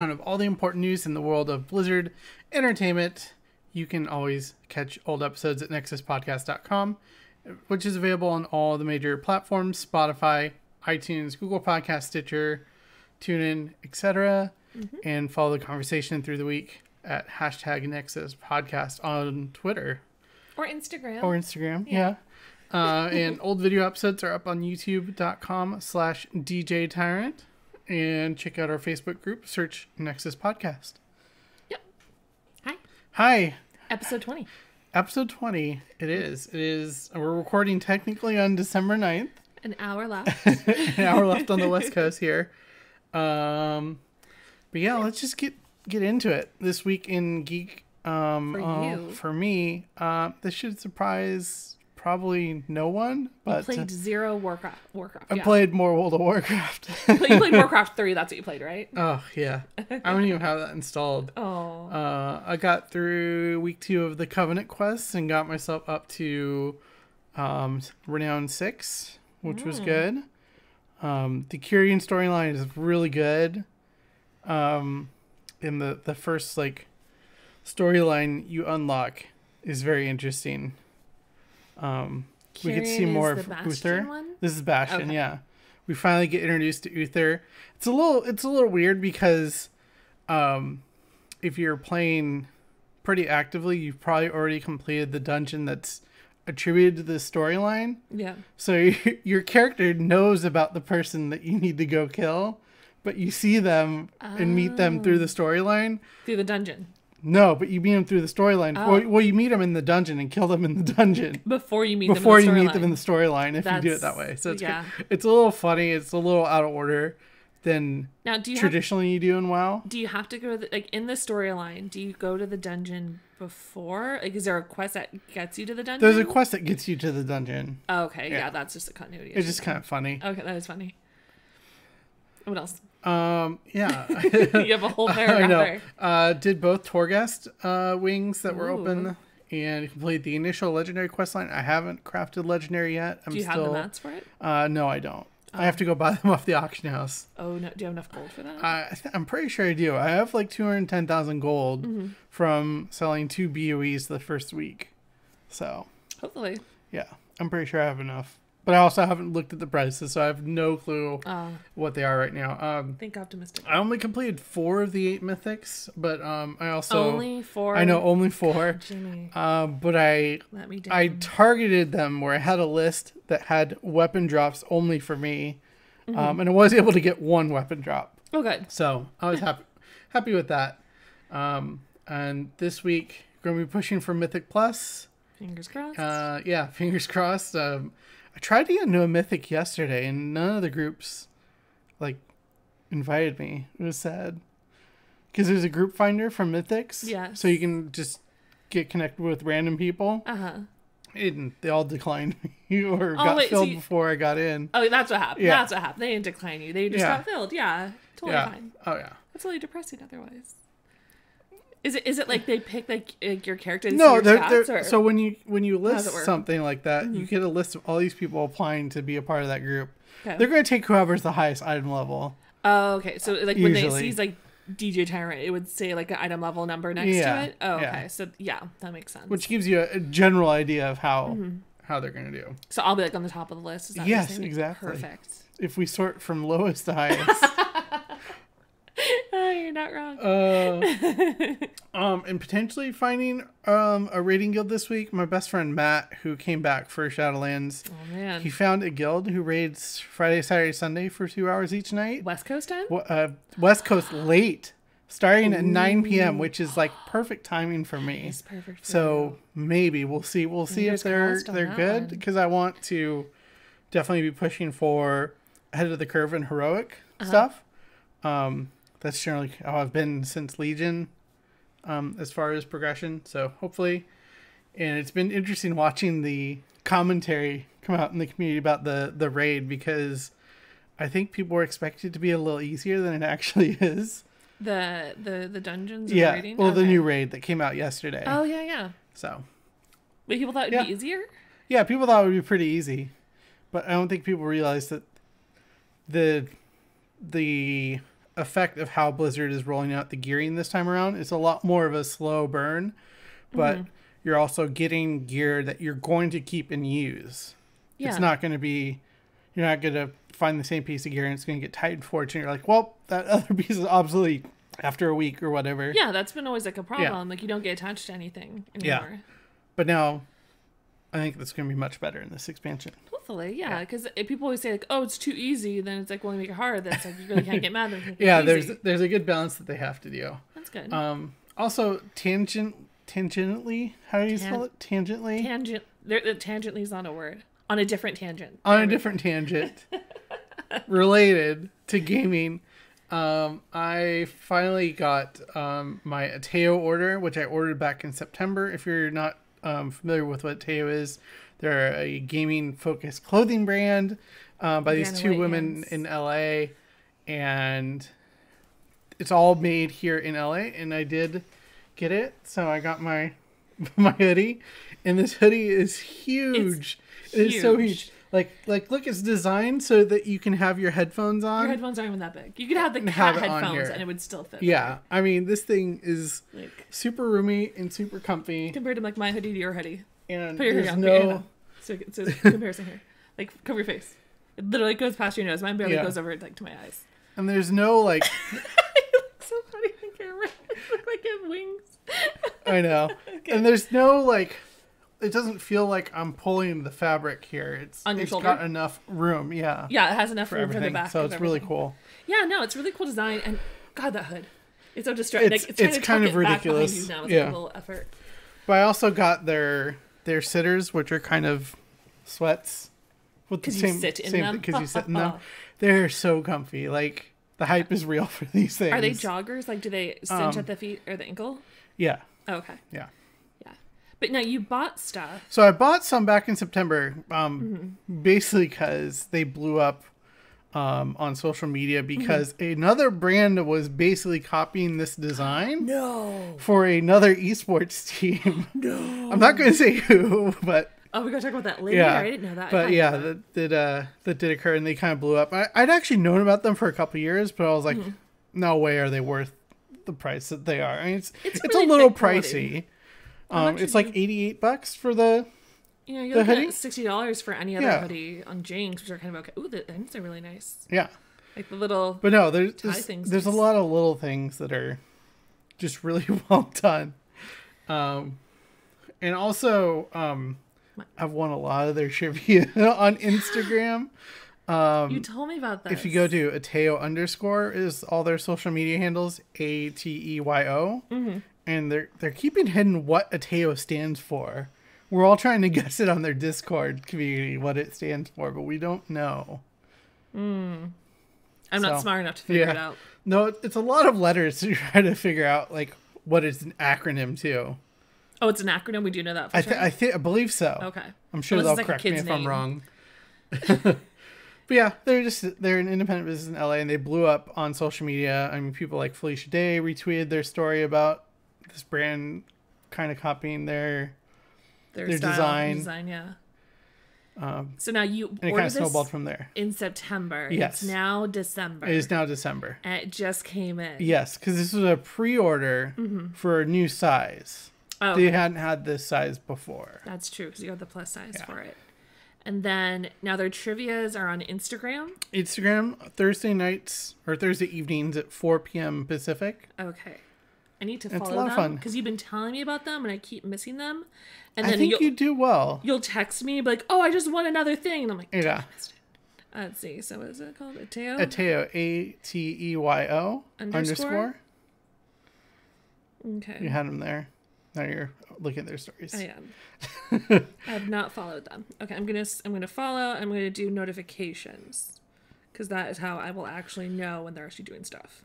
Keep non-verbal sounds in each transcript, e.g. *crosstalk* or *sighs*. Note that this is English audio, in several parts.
of all the important news in the world of Blizzard Entertainment. You can always catch old episodes at nexuspodcast.com, which is available on all the major platforms Spotify, iTunes, Google Podcast, Stitcher, TuneIn, etc. And follow the conversation through the week at hashtag Nexus Podcast on Twitter Or Instagram. or Instagram. Yeah. Uh, *laughs* and old video episodes are up on youtube.com slash DJ Tyrant. And check out our Facebook group, search Nexus Podcast. Yep. Hi. Hi, Episode 20. episode 20. It is. It is. We're recording technically on December 9th. An hour left. *laughs* An hour left on the West Coast here. Um, but yeah, let's just get get into it. This week in Geek. Um, For uh. For me, uh, this should surprise probably no one. But played uh, zero Warcraft. Warcraft. I yeah. played more World of Warcraft. you played *laughs* Warcraft 3. That's what you played, right? oh yeah, I don't even have that installed. *laughs* Oh. Uh, I got through week two of the Covenant quests and got myself up to um, Renown six, which was good. Um, the Kyrian storyline is really good. Um, in the the first like storyline you unlock is very interesting. Um, we get to see more of Bastion Uther. one? This is Bastion, Okay. yeah. We finally get introduced to Uther. It's a little it's a little weird because um if you're playing pretty actively, you've probably already completed the dungeon that's attributed to the storyline. Yeah. So *laughs* your character knows about the person that you need to go kill, but you see them and meet them through the storyline. Through the dungeon. No, but you meet them through the storyline. Oh. Well, you meet them in the dungeon and kill them in the dungeon *laughs* Before you meet before you them in the meet them in the storyline. If you do it that way, so it's yeah. good. it's a little funny. It's a little out of order than Now, do you have, traditionally you do in WoW. do you have to go to the, like in the storyline? Do you go to the dungeon before? Like, is there a quest that gets you to the dungeon? There's a quest that gets you to the dungeon. Oh, okay, yeah. Yeah. that's just a continuity. It's just kind of funny. okay. That is funny. What else? Um, yeah. *laughs* you have a whole pair. *laughs* I know. Uh, did both Torghast uh, wings that were Ooh. open and complete the initial legendary quest line. I haven't crafted legendary yet. I'm Do you still. have the mats for it? Uh, no, I don't. I have to go buy them *laughs* off the auction house. Oh no! Do you have enough gold for that? I, I'm pretty sure I do. I have like 210,000 gold Mm-hmm. from selling two BOEs the first week. So, Hopefully. yeah, I'm pretty sure I have enough. But I also haven't looked at the prices, so I have no clue Uh, what they are right now. Um, think optimistic. I only completed four of the eight mythics, but um, I also Only four. I know only four. Jimmy. Um, but I Let me down. I targeted them where I had a list that had weapon drops only for me, Mm-hmm. um, and I was able to get one weapon drop. oh, good. So I was happy happy with that. Um, and this week we're gonna be pushing for Mythic Plus. Fingers crossed. Uh, yeah, *laughs* fingers crossed. Um, I tried to get into a Mythic yesterday, and none of the groups like invited me. It was sad because there's a group finder from Mythics. Yeah. So you can just get connected with random people. Uh huh. And they all declined *laughs* me or Oh, got wait, so filled you- before I got in. Oh, that's what happened. Yeah. That's what happened. They didn't decline you. They just Yeah. got filled. Yeah. Totally yeah. fine. Oh yeah. That's really depressing. Otherwise. Is it is it like they pick like, like your character? No, they're, they're, so when you when you list? Mm-hmm. something like that, you get a list of all these people applying to be a part of that group. Okay. They're going to take whoever's the highest item level. Oh, okay. So like when they Usually. sees like DJ Tyrant, it would say like an item level number next Yeah, to it. Oh, okay. yeah. So yeah, that makes sense. which gives you a, a general idea of how Mm-hmm. how they're going to do. so I'll be like on the top of the list. Is that Yes, exactly. Perfect. If we sort from lowest to highest, *laughs* *laughs* Oh, you're not wrong. uh, *laughs* um, and potentially finding um a raiding guild this week. My best friend Matt, who came back for Shadowlands, oh man. he found a guild who raids Friday, Saturday, Sunday for two hours each night. West Coast time. Uh, West Coast late, starting at 9 p.m., which is like perfect timing for me. It's perfect. For So maybe we'll see. We'll see Fingers if they're they're good because I want to definitely be pushing for ahead of the curve and heroic Uh-huh. stuff. Um, that's generally how I've been since Legion, um, as far as progression. So hopefully, and it's been interesting watching the commentary come out in the community about the the raid because I think people were expected to be a little easier than it actually *laughs* is. the the the dungeons. Yeah, raiding? well, the new raid that came out yesterday. Oh yeah, yeah. So Wait, people thought it'd Yeah. be easier. Yeah, people thought it would be pretty easy, but I don't think people realized that the the effect of how Blizzard is rolling out the gearing this time around. It's a lot more of a slow burn, but Mm-hmm. you're also getting gear that you're going to keep and use. Yeah. It's not going to be, you're not going to find the same piece of gear and it's going to get titanforged. And you're like, well, that *laughs* other piece is obsolete after a week or whatever. Yeah, that's been always like a problem. Like you don't get attached to anything Yeah. anymore. But now, I think that's going to be much better in this expansion. Hopefully, yeah. Because people always say like, "Oh, it's too easy." Then it's like, "Well, you make it hard." That's like you really can't get mad. At. *laughs* Yeah, there's there's a good balance that they have to do. that's good. Um, also, tangent tangentially, how do you Tan- spell it? Tangently Tangent. There, the tangently is not a word. On a different tangent. on a different tangent, *laughs* related to gaming. Um, I finally got um, my Ateyo order, which I ordered back in September. If you're not um, familiar with what Ateyo is, they're a gaming focused clothing brand uh, by these two women in LA, and it's all made here in LA. And I did get it, so I got my *laughs* my hoodie, and this hoodie is huge. It is so huge. Like like look, it's designed so that you can have your headphones on. Your headphones aren't even that big. You could have the cat have headphones and it would still fit. yeah, I mean this thing is Like super roomy and super comfy, compared to like my hoodie to your hoodie. and Put your there's hoodie on. No. So, so comparison here. *laughs* Like cover your face. It literally goes past your nose. Mine barely Yeah. goes over like to my eyes. and there's no like *laughs* so funny on camera. *laughs* Look like I have wings. I know, and there's no like. It doesn't feel like I'm pulling the fabric here. It's On your it's shoulder? got enough room, yeah, Yeah, it has enough for room for the back. so it's really cool. Yeah, no, it's really cool design and God that hood. It's so distracting. It's- like, it's, it's kind of ridiculous. Now. It's Yeah. a little effort. But I also got their their sitters, which are kind of sweats with the same sit in same them? because you sit in them. *laughs* They're so comfy. Like the hype is real *laughs* for these things. Are they joggers? Like, do they cinch Um, at the feet or the ankle? Yeah, Oh, okay. yeah. But now you bought stuff. So I bought some back in September, um, Mm-hmm. basically because they blew up um, on social media Mm-hmm. because another brand was basically copying this design *gasps* No. for another esports team. *gasps* *laughs* No, I'm not going to say who, but Oh, we're gonna talk about that later. yeah, I didn't know that. But yeah, knew that did uh, that did occur, and they kind of blew up. I, I'd actually known about them for a couple years, but I was like, Mm-hmm. no way are they worth the price that they are. I mean, it's It's it's, really a little pricey. quality. Um, it's like 88 bucks for the You know, you're The looking hoodie? at sixty dollars for any other Yeah. hoodie on James, which are kind of okay. Ooh, the ends are really nice. yeah. Like the little. But no, there's Tie there's, things there's a lot of little things that are just really *laughs* well done. Um, and also, um, I've won a lot of their trivia *laughs* on *gasps* Instagram. Um, you told me about that. if you go to Ateyo underscore is all their social media handles A T E Y O, Mm-hmm. And they're they're keeping hidden what Ateyo stands for. We're all trying to *laughs* guess it on their Discord community what it stands for, but we don't know. Hmm. I'm not smart enough to figure yeah. it out. No, it's a lot of letters to *laughs* try to figure out like what is an acronym to. Oh, it's an acronym. We do know that for I sure. I think I believe so. okay. I'm sure Unless they'll like correct me if I'm wrong. *laughs* but yeah, they're just they're an independent business in LA and they blew up on social media. I mean, people like Felicia Day retweeted their story about this brand kind of copying their Their, Their style, design. design, yeah. um, So now you and it kind of this snowballed from there. in September. Yes. It's now December. It is now December. And it just came in. Yes, because this was a pre-order for a new size. Oh, They okay. hadn't had this size before. That's true because you got the plus size Yeah. for it. And then now their trivia's are on Instagram. Instagram Thursday nights or Thursday evenings at 4 p.m. Pacific. Okay. I need to follow them because you've been telling me about them and I keep missing them. And I then think you'll, do well. you'll text me be like, "Oh, I just won another thing," and I'm like, Yeah. Uh, "Let's see." So what is it called? Ateyo. Ateyo, A T E Y O Underscore? okay. You had them there. Now you're looking at their stories. I am. *laughs* I have not followed them. Okay, I'm gonna s- I'm gonna follow. I'm gonna do notifications because that is how I will actually know when they're actually doing stuff.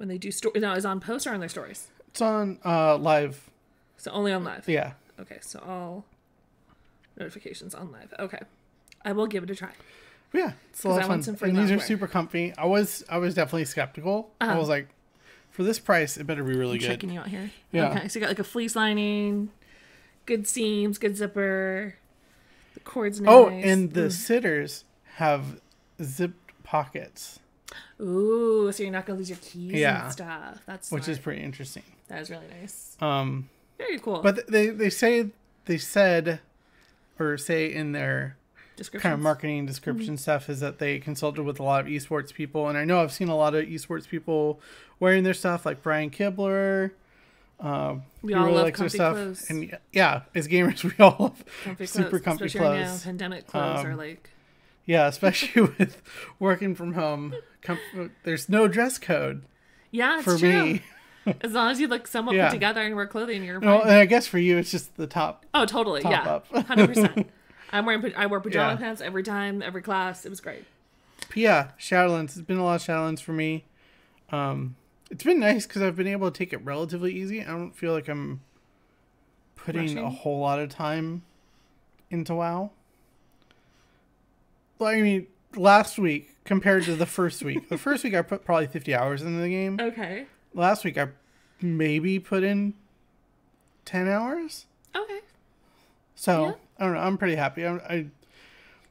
When they do story, now is it on post or on their stories. It's on uh, live. So only on live. Yeah. Okay, so all notifications on live. Okay, I will give it a try. Yeah, it's a lot of fun. And these are super comfy. I was I was definitely skeptical. I Uh-huh. was like, for this price, it better be really good. Checking you out here. Yeah. Okay, so you got like a fleece lining, good seams, good zipper. The cord's nice. Oh, and the Mm. sitters have zipped pockets. Ooh, so you're not gonna lose your keys Yeah. and stuff. That's which is pretty interesting. that is really nice. Um, Very cool. but they they say they said or say in their kind of marketing description stuff is that they consulted with a lot of esports people, and I know I've seen a lot of esports people wearing their stuff, like Brian Kibler. Um, We all really love comfy stuff, clothes. and yeah, as gamers, *laughs* we all love comfy super clothes, comfy right now, pandemic clothes are Um, like Yeah, especially *laughs* with working from home. Com- there's no dress code yeah, it's for true. me. *laughs* As long as you look somewhat Yeah. put together and wear clothing, you're Well, fine. and I guess for you, it's just the top. oh, totally. top yeah, *laughs* hundred percent. I'm wearing I wear pajama Yeah. pants every time, every class. It was great. Yeah, Shadowlands. It's been a lot of Shadowlands for me. Um, it's been nice because I've been able to take it relatively easy. I don't feel like I'm putting a whole lot of time into WoW. Well, I mean, last week compared to the first week, the first week I put probably 50 hours into the game. Okay. Last week I maybe put in 10 hours. Okay. So Yeah. I don't know. I'm pretty happy. I, I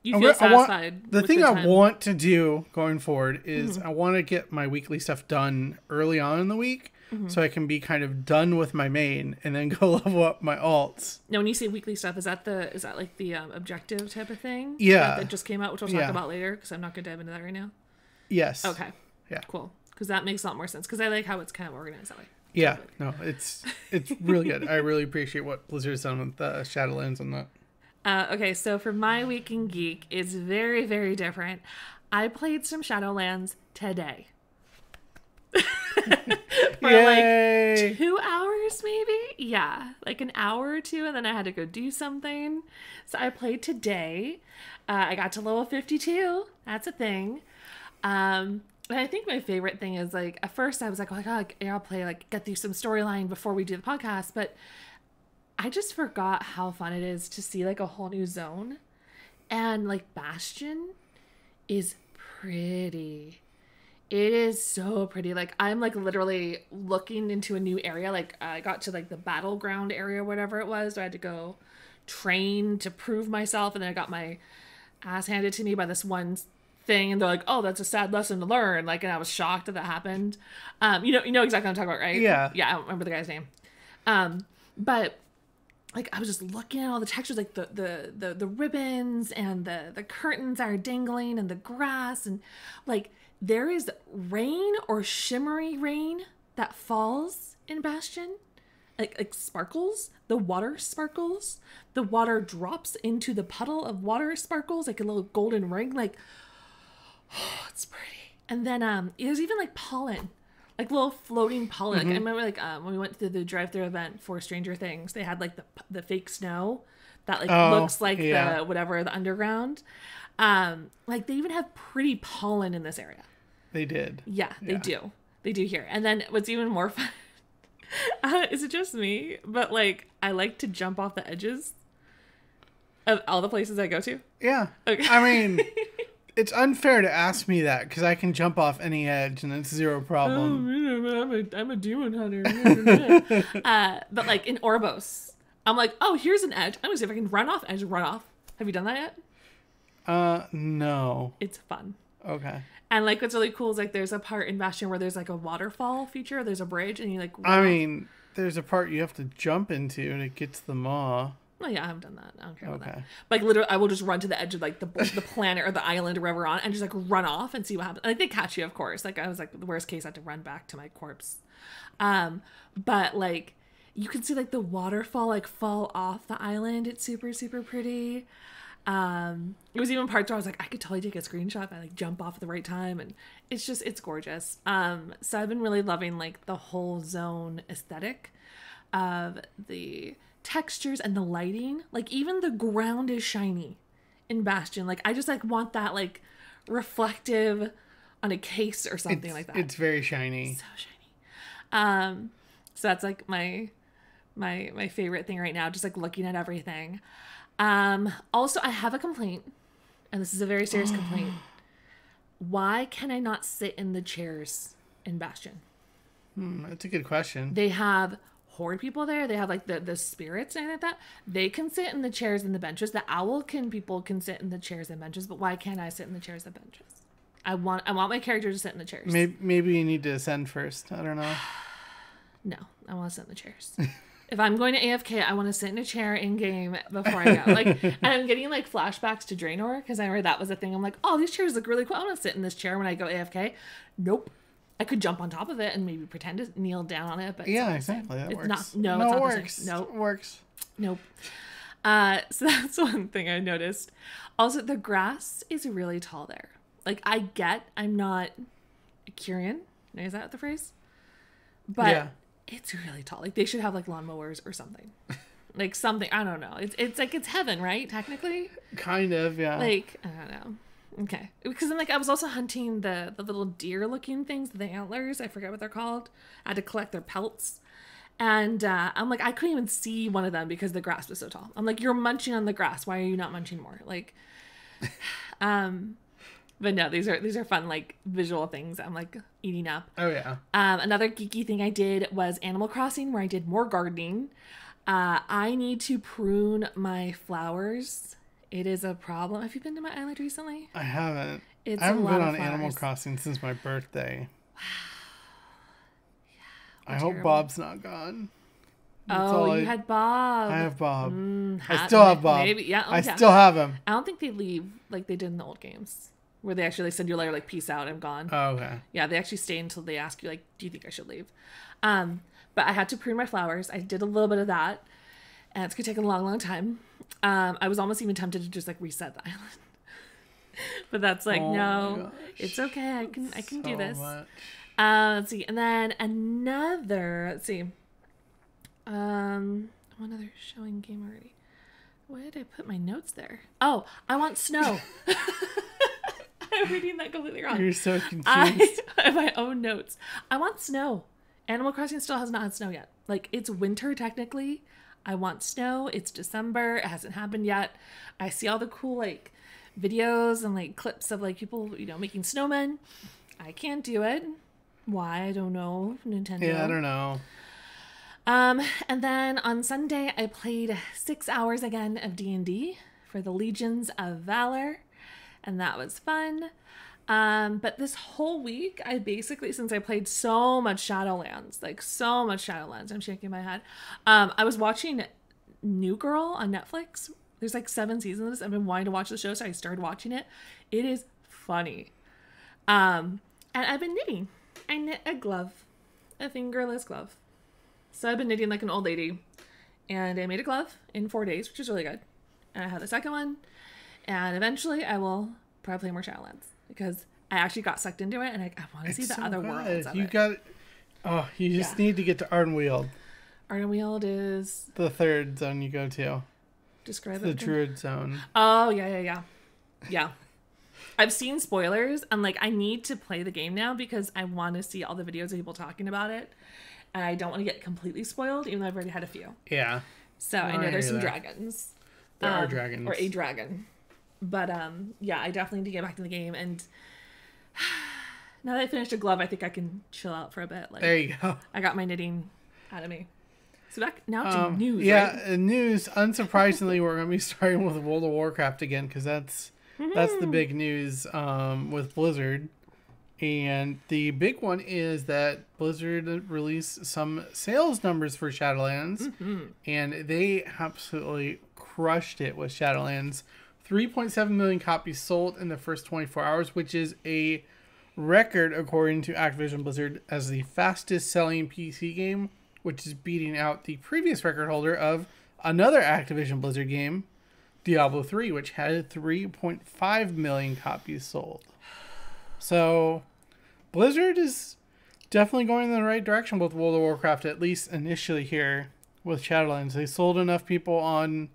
You I feel I want- satisfied. the thing I want to do going forward is Mm-hmm. I want to get my weekly stuff done early on in the week Mm-hmm. so I can be kind of done with my main and then *laughs* go level up my alts. Now, when you say weekly stuff, is that the is that like the um, objective type of thing? Yeah. That, that just came out, which we'll talk Yeah. about later because I'm not going to dive into that right now. Yes. Okay. Yeah. Cool. Because that makes a lot more sense. Because I like how it's kind of organized that way. Yeah. No, it's it's really good. I really appreciate what Blizzard's done with uh, Shadowlands and that. Uh, okay, so for my week in geek it's very very different. I played some Shadowlands today. *laughs* *laughs* for like two hours maybe? Yeah like an hour or two and then i had to go do something. So i played today. Uh, i got to level 52 that's a thing. Um and i think my favorite thing is like at first i was like oh my god i'll play like get through some storyline before we do the podcast but i just forgot how fun it is to see like a whole new zone. And like bastion is pretty it is so pretty. Like I'm like literally looking into a new area. Like I got to like the battleground area, whatever it was. So I had to go train to prove myself, and then I got my ass handed to me by this one thing, and they're like, "Oh, that's a sad lesson to learn." Like, and I was shocked that that happened. Um, you know, you know exactly what I'm talking about, right? Yeah. yeah. I don't remember the guy's name. Um, but like I was just looking at all the textures, like the the the, the ribbons and the the curtains are dangling and the grass and like there is rain or shimmery rain that falls in Bastion. Like like sparkles. The water sparkles. The water drops into the puddle of water sparkles like a little golden ring. Like oh, *gasps* it's pretty. And then um there's even like pollen like little floating pollen. Like, I remember like um, when we went to the drive-through event for Stranger Things, they had like the the fake snow that like Oh, looks like yeah. the whatever the underground. Um, like they even have pretty pollen in this area. They did. Yeah, they Yeah. do. They do here. And then what's even more *laughs* fun? Uh, is it just me? But like I like to jump off the edges of all the places I go to. Yeah. Okay. I mean, *laughs* it's unfair to ask me that because I can jump off any edge and it's zero problem. I'm a, I'm a demon hunter. *laughs* uh, but like in Oribos, I'm like, oh, here's an edge. I'm gonna see if I can run off edge, run off. Have you done that yet? Uh, no. It's fun. Okay. And like what's really cool is like there's a part in Bastion where there's like a waterfall feature. There's a bridge, and you like. I mean, there's a part you have to jump into to get to the maw. Oh yeah, I haven't done that. I don't care about that. Okay. Like literally, I will just run to the edge of like the the planet or the island or wherever we're on, and just like run off and see what happens. Like they catch you, of course. Like I was like the worst case, I had to run back to my corpse. Um, but like you can see like the waterfall like fall off the island. It's super super pretty. Um, it was even parts where I was like, I could totally take a screenshot if I like jump off at the right time, and it's just it's gorgeous. Um, so I've been really loving like the whole zone aesthetic of the textures and the lighting. Like even the ground is shiny in Bastion. Like I just like want that like reflective on a case or something It's, like that. it's very shiny. so shiny. Um, so that's like my my my favorite thing right now. Just like looking at everything. Um, also, I have a complaint, and this is a very serious complaint. *gasps* Why can I not sit in the chairs in Bastion? Hmm, that's a good question. They have horde people there. They have like the the spirits and like that. They can sit in the chairs and the benches. The owl can people can sit in the chairs and benches, but why can't I sit in the chairs and benches? I want I want my character to sit in the chairs. Maybe maybe you need to ascend first. I don't know. *sighs* No, I want to sit in the chairs. *laughs* if I'm going to AFK, I want to sit in a chair in game before I go. Like, *laughs* and I'm getting like flashbacks to Draenor because I remember that was a thing. I'm like, oh, these chairs look really cool. I want to sit in this chair when I go AFK. Nope. I could jump on top of it and maybe pretend to kneel down on it, but Yeah, exactly. That it's works. not. No, no it's it not works. No. Nope. Works. Nope. Uh, *laughs* so that's one thing I noticed. Also, the grass is really tall there. Like, I get I'm not a Kyrian. Is that the phrase? But Yeah. It's really tall. Like, they should have like lawnmowers or something. *laughs* like something. I don't know. It's it's like it's heaven, right? Technically. Kind of, yeah. Like I don't know. Okay, because then like I was also hunting the the little deer looking things, the antlers. I forget what they're called. I had to collect their pelts, and uh, I'm like I couldn't even see one of them because the grass was so tall. I'm like, you're munching on the grass. Why are you not munching more? Like, *sighs* um, but no, these are these are fun like visual things. I'm like eating up. oh yeah. Um, another geeky thing I did was Animal Crossing, where I did more gardening. Uh, I need to prune my flowers. It is a problem. Have you been to my island recently? I haven't. It's I haven't been on Animal. Crossing since my birthday. *sighs* I we're hope. Bob's not gone. That's oh, you I- had Bob. I have Bob. Mm, I still have Bob. Maybe, yeah. I still have him. I don't think they leave like they did in the old games, where they actually like, send you a letter like "Peace out, I'm gone." Oh, okay. Yeah, they actually stay until they ask you like, "Do you think I should leave?" Um, but I had to prune my flowers. I did a little bit of that, and it's gonna take a long, long time. Um, I was almost even tempted to just like reset the *laughs* island, but that's like, Oh no, it's okay. I can, I can do this. much. Uh, let's see, and then another. Let's see. Um, one other showing game already. Why did I put my notes there? Oh, I want snow. *laughs* *laughs* I'm reading that completely wrong. You're so confused. I *laughs* have my own notes. I want snow. Animal Crossing still has not had snow yet. Like it's winter technically. I want snow. It's December. It hasn't happened yet. I see all the cool like videos and like clips of like people, you know, making snowmen. I can't do it. Why? I don't know. Nintendo. yeah, I don't know. Um, and then on Sunday I played six hours again of D and D for the Legions of Valor, and that was fun. Um, but this whole week, I basically, since I played so much Shadowlands, like so much Shadowlands, I'm shaking my head. Um, I was watching New Girl on Netflix. There's like seven seasons. I've been wanting to watch the show, so I started watching it. It is funny. Um, and I've been knitting. I knit a glove, a fingerless glove. So I've been knitting like an old lady, and I made a glove in four days, which is really good. And I have the second one, and eventually I will probably play more Shadowlands because I actually got sucked into it, and I, I want to see the so other good. worlds of You it. got. Oh, you just Yeah. need to get to Ardenweald, Ardenweald is the third zone you go to, describe the. Druid zone. Oh yeah, yeah, yeah, yeah. I've seen spoilers, and like I need to play the game now because I want to see all the videos of people talking about it, and I don't want to get completely spoiled, even though I've already had a few. Yeah, So I know I there's some that. dragons. there are Um, dragons. or a dragon. But um, yeah, I definitely need to get back to the game. And *sighs* now that I finished a glove, I think I can chill out for a bit. Like there you go. *laughs* I got my knitting out of me. So back now to Um, news. yeah, right? uh, news. Unsurprisingly, we're gonna be *laughs* starting with World of Warcraft again because that's that's the big news um, with Blizzard. And the big one is that Blizzard released some sales numbers for Shadowlands, and they absolutely crushed it with Shadowlands. 3.7 million copies sold in the first 24 hours, which is a record according to Activision Blizzard as the fastest selling PC game, which is beating out the previous record holder of another Activision Blizzard game, Diablo 3, which had 3.5 million copies sold. So, Blizzard is definitely going in the right direction with World of Warcraft, at least initially here with Shadowlands. They sold enough people on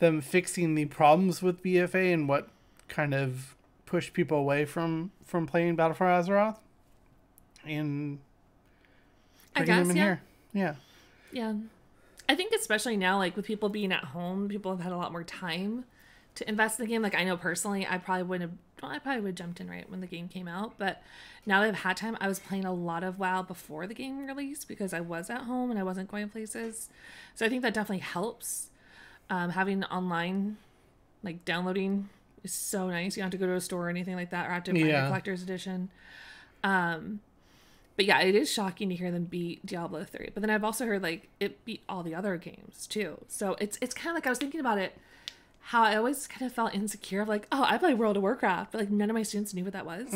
them fixing the problems with BFA and what kind of pushed people away from from playing Battle for Azeroth, and I bringing guess them in yeah. here. Yeah, Yeah. I think especially now, like with people being at home, people have had a lot more time to invest in the game. Like I know personally, I probably wouldn't have. Well, I probably would have jumped in right when the game came out, but now that I've had time, I was playing a lot of WoW before the game released because I was at home and I wasn't going places. So I think that definitely helps. Um, having online, like downloading is so nice. You don't have to go to a store or anything like that, or have to find Yeah. a collector's edition. Um, but yeah, it is shocking to hear them beat Diablo three. But then I've also heard like it beat all the other games too. So it's it's kind of like I was thinking about it. How I always kind of felt insecure of like, oh, I play World of Warcraft, but like none of my students knew what that was.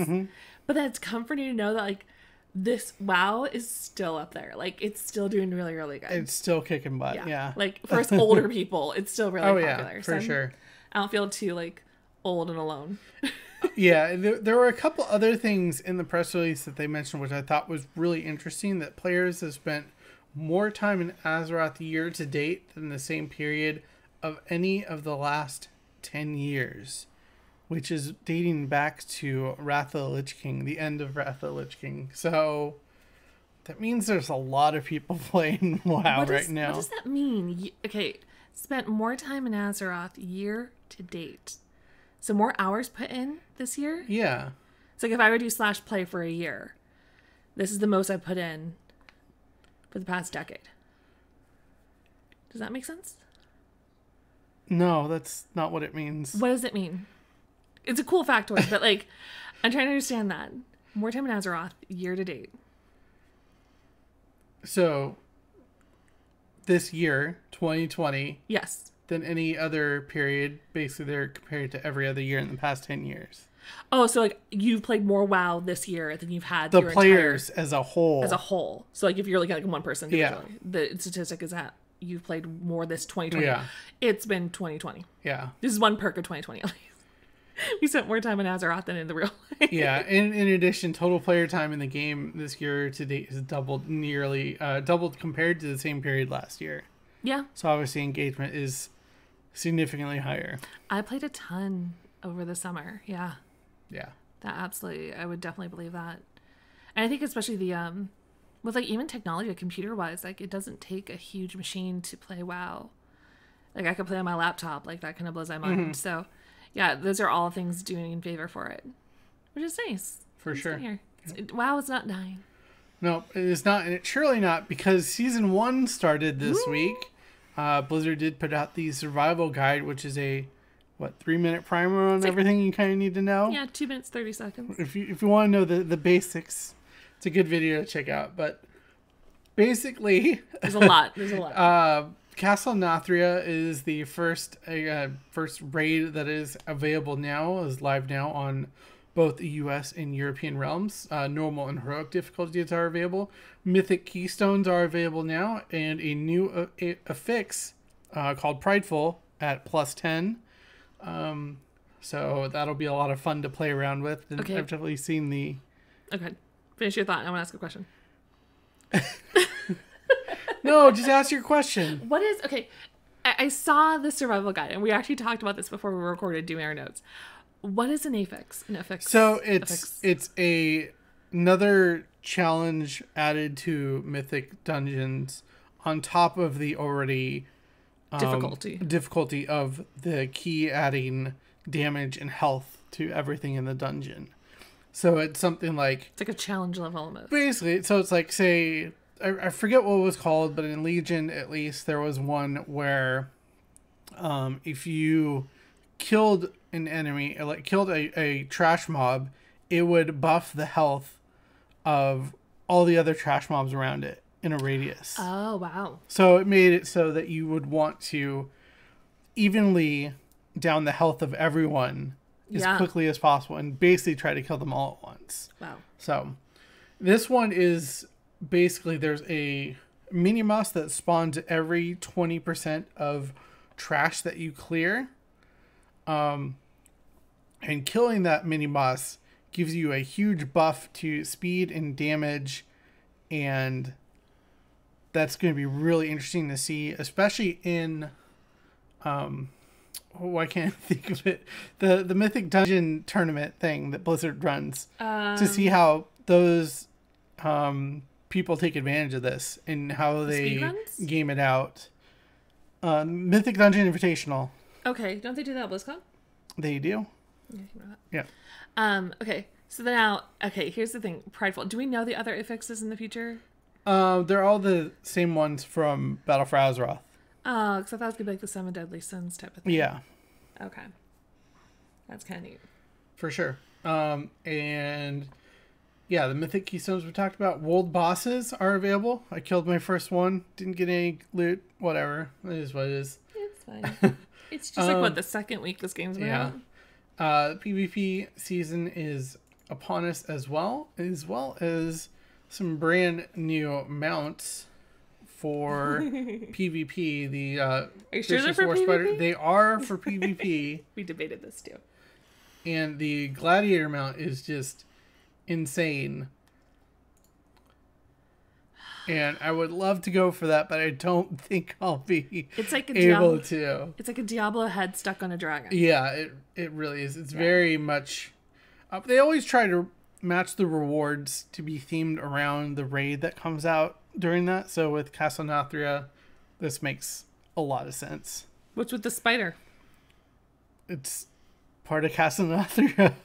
But then it's comforting to know that like this WoW is still up there. Like it's still doing really, really good. It's still kicking butt. Yeah. Like *laughs* for us older people, it's still really oh popular. yeah, for I'm- sure. I don't feel too like old and alone. *laughs* Yeah, there, there were a couple other things in the press release that they mentioned, which I thought was really interesting. That players have spent more time in Azeroth year to date than the same period of any of the last ten years, which is dating back to Wrath of the Lich King, the end of Wrath of the Lich King. So that means there's a lot of people *laughs* playing WoW What right does- now. What does that mean? Okay, spent more time in Azeroth year to date. So more hours put in this year? Yeah, It's like if I were to do slash play for a year, this is the most I've put in for the past decade. Does that make sense? no, that's not what it means. What does it mean? It's a cool factoid, but like I'm trying to understand that. More time in Azeroth year to date. So this year, 2020, Yes. than any other period. Basically, they're compared to every other year in the past 10 years. Oh, so like you've played more WoW this year than you've had The players as a whole. as a whole. So like if you're looking at like one person, Yeah. the statistic is that you've played more this 2020. Yeah. It's been 2020. yeah. This is one perk of 2020 at least. *laughs* *laughs* we spent more time in Azeroth than in the real life. Yeah. *laughs* In, in addition, total player time in the game this year to date has doubled nearly, uh, doubled compared to the same period last year. Yeah, So obviously, engagement is significantly higher. I played a ton over the summer. Yeah. Yeah. That absolutely, I would definitely believe that. And I think especially the um, with like even technology, computer wise, like it doesn't take a huge machine to play WoW. Like I could play on my laptop, like that kind of blows my mind. Mm-hmm. So, yeah, those are all things doing in favor for it, which is nice. For It's sure. Here. It's, it, WoW is not dying. No, it is not, and it's surely not because season one started this week. Uh, Blizzard did put out the survival guide, which is a what three minute primer on everything you kind of need to know. Yeah, two minutes thirty seconds. If you if you want to know the the basics, it's a good video to check out. But basically, There's a lot. There's a lot. *laughs* uh, Castle Nathria is the first uh, first raid that is available now, is live now on both the U.S. and European realms. Uh, normal and heroic difficulties are available. Mythic keystones are available now, and a new uh, a, affix uh, called Prideful at plus ten. Um, so that'll be a lot of fun to play around with. And Okay. I've definitely seen the. okay, finish your thought. I want to ask a question. *laughs* No, just ask your question. What is okay? I, I saw the survival guide, and we actually talked about this before we recorded doing our notes. What is an affix? An affix. So it's affix? it's a another challenge added to Mythic Dungeons on top of the already um, Difficulty. difficulty of the key adding damage and health to everything in the dungeon. So it's something like It's like a challenge level almost. basically so it's like say I, I forget what it was called but in legion at least there was one where um if you killed an enemy like killed a, a trash mob it would buff the health of all the other trash mobs around it in a radius Oh wow. so it made it so that you would want to evenly down the health of everyone as Yeah. quickly as possible and basically try to kill them all at once Wow. so, this one is basically there's a mini boss that spawns every 20% of trash that you clear. Um, and killing that mini boss gives you a huge buff to speed and damage. And that's going to be really interesting to see, especially in. Um, oh, I can't *laughs* think of it. The the Mythic Dungeon tournament thing that Blizzard runs Um, to see how those um, people take advantage of this and how they speedruns? game it out. Uh, Mythic Dungeon Invitational, okay. Don't they do that at BlizzCon? they do. Yeah. you know that. Yeah. Um. Okay. So then now, okay. Here's the thing. Prideful. Do we know the other affixes in the future? Uh, they're all the same ones from Battle for Azeroth. Oh, because I thought it was gonna be like the seven deadly sins type of thing. Yeah. Okay. That's kind of neat. for sure. Um, and yeah, the mythic keystones we talked about. World bosses are available. I killed my first one. Didn't get any loot. Whatever. It is what it is. It's fine. *laughs* it's just like Um, what the second week this game's been yeah. out. Uh, PvP season is upon us as well, as well as some brand new mounts for *laughs* PvP. The uh, Are you sure they're for War PvP? Spider. They are for *laughs* PvP. We debated this too. and the gladiator mount is just insane and i would love to go for that but i don't *laughs* think i'll be It's like a able Diablo. to It's like a Diablo head stuck on a dragon. yeah it, it really is it's very much uh, they always try to match the rewards to be themed around the raid that comes out during that so with Castle Nathria, this makes a lot of sense What's with the spider? it's part of Castle Nathria. *laughs*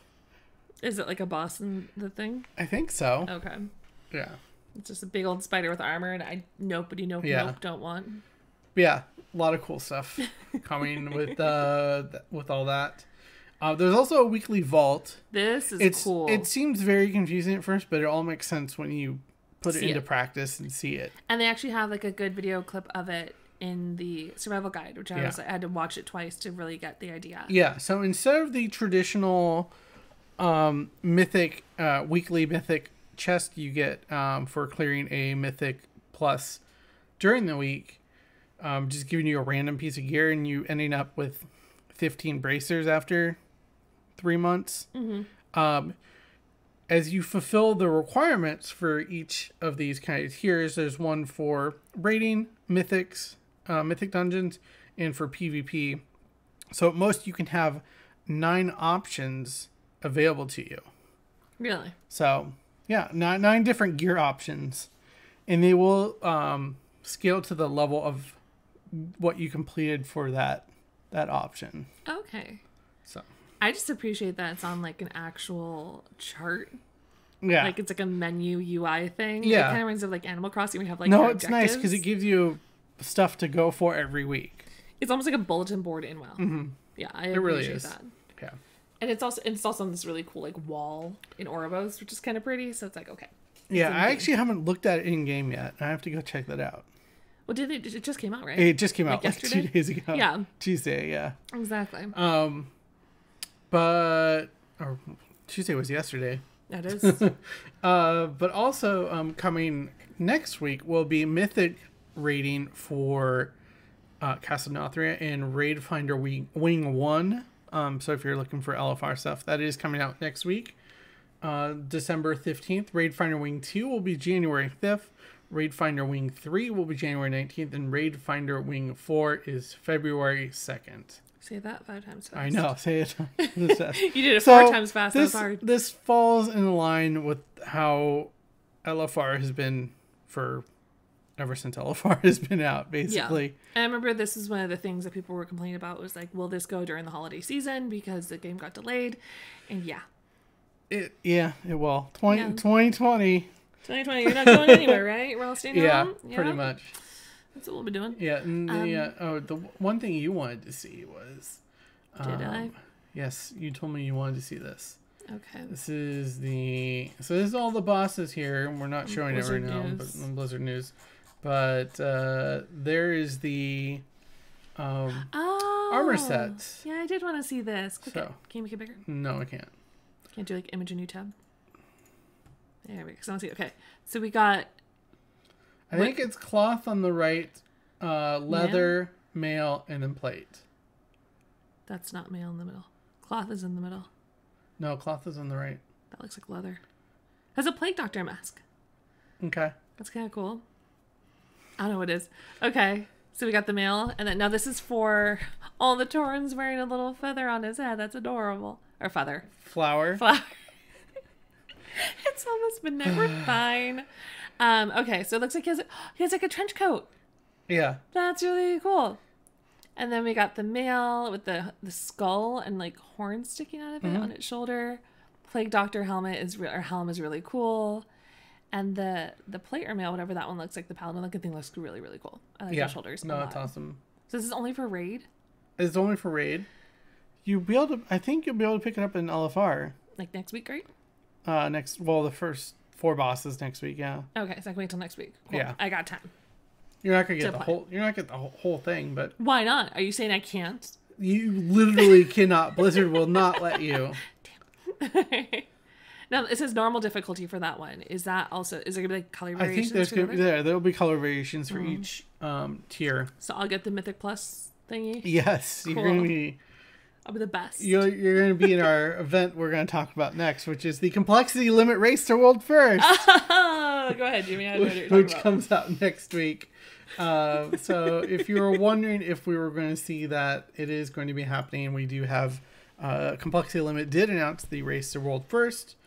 Is it like a boss in the thing? i think so Okay. yeah It's just a big old spider with armor, and I nobody nope Yeah. nope don't want. Yeah, a lot of cool stuff *laughs* coming with uh th- with all that. Uh, there's also a weekly vault. This is It's cool. it seems very confusing at first, but it all makes sense when you put it into it. practice and see it. and they actually have like a good video clip of it in the survival guide, which I Yeah. was I had to watch it twice to really get the idea. Yeah, so instead of the traditional um, mythic uh, weekly mythic chest you get um, for clearing a mythic plus during the week, um, just giving you a random piece of gear and you ending up with 15 bracers after three months. Um, as you fulfill the requirements for each of these kind of tiers, there's one for raiding mythics, uh, mythic dungeons, and for PvP. So at most you can have nine options available to you. Really? So yeah, nine nine different gear options, and they will um, scale to the level of what you completed for that that option. Okay. So I just appreciate that it's on like an actual chart. yeah, Like it's like a menu UI thing. Yeah. It kind of reminds of like Animal Crossing. We have like no, it's nice because it gives you stuff to go for every week. It's almost like a bulletin board in WoW. Mm-hmm. Yeah, I appreciate really is. that. Yeah, And it's also it's also on this really cool like wall in Oribos, which is kind of pretty. So it's like okay. yeah. in I actually haven't looked at it in game yet. I have to go check that out. Well, did it? It just came out, right? It just came Like out like two days ago. Yeah. Tuesday. Yeah. exactly. Um, but or Tuesday was yesterday. That is. *laughs* Uh, but also um, coming next week will be Mythic raiding for uh, Castle Nathria and Raid Finder Wing, Wing 1. Um, so if you're looking for LFR stuff, that is coming out next week. Uh, December 15th. Raid Finder Wing 2 will be January 5th. Raid Finder Wing 3 will be January 19th. And Raid Finder Wing 4 is February 2nd. Say that five times fast. I know. *laughs* Say it. *laughs* You did it four times fast. This, this falls in line with how LFR has been for ever since LFR *laughs* has been out, basically. And I remember this is one of the things that people were complaining about was like, will this go during the holiday season because the game got delayed? And yeah, It, yeah, it will. 20, Yeah. 2020. 2020, you're not going anywhere, *laughs* right? We're all staying Yeah, home. pretty much. That's what we'll be doing. Yeah, and the, Um, uh, oh, the one thing you wanted to see was. Did I? um, Yes, you told me you wanted to see this. Okay. This is the so this is all the bosses here. We're not showing Blizzard it right now, news. but Blizzard News. But uh, there is the um, Oh. armor set. Yeah, I did want to see this. Click it. So. Can you make it bigger? No, I can't. Can't do like image a new tab. There we go. 'cause I want to see. Okay, so we got I What- think it's cloth on the right, uh, leather, mail, and then plate. that's not mail in the middle. Cloth is in the middle. No, cloth is on the right. That looks like leather. Has a plague doctor mask. Okay. That's kind of cool. I don't know what it is. Okay, so we got the mail, and then now this is for all the Torrens wearing a little feather on his head. That's adorable. Or feather. Flour. Flower. *laughs* it's almost midnight. We're *sighs* fine. Um, okay, so it looks like he has he has like a trench coat. yeah. That's really cool. And then we got the male with the the skull and like horns sticking out of it on its shoulder. Plague Doctor helmet is re- or helm is really cool. And the the plate or mail, whatever that one looks like, the paladin looking thing looks really really cool. I like Yeah. the shoulders. No, it's awesome. So this is only for raid. It's only for raid. You'll be able to. I think you'll be able to pick it up in LFR Like next week, right? uh, next. Well, the first four bosses next week. Yeah, Okay, so I can wait till next week. Cool. Yeah. I got time. you're not gonna get To the play. whole. You're not gonna get the whole, whole thing, but Why not? Are you saying I can't? you literally cannot. Blizzard will not let you. *laughs* *laughs* now it says normal difficulty for that one. Is that also is there gonna be like color I variations? think there's gonna be there. There'll be color variations Mm. for each um, tier. So I'll get the mythic plus thingy. Yes, you're gonna be. I'll be the best. You're, you're going to be in our *laughs* event we're going to talk about next, which is the complexity limit race to world first, Oh, *laughs* go ahead, Jimmy. I know what you're which, which comes out next week. Uh, so if you were wondering if we were going to see that, it is going to be happening. We do have uh, complexity limit did announce the race to world first,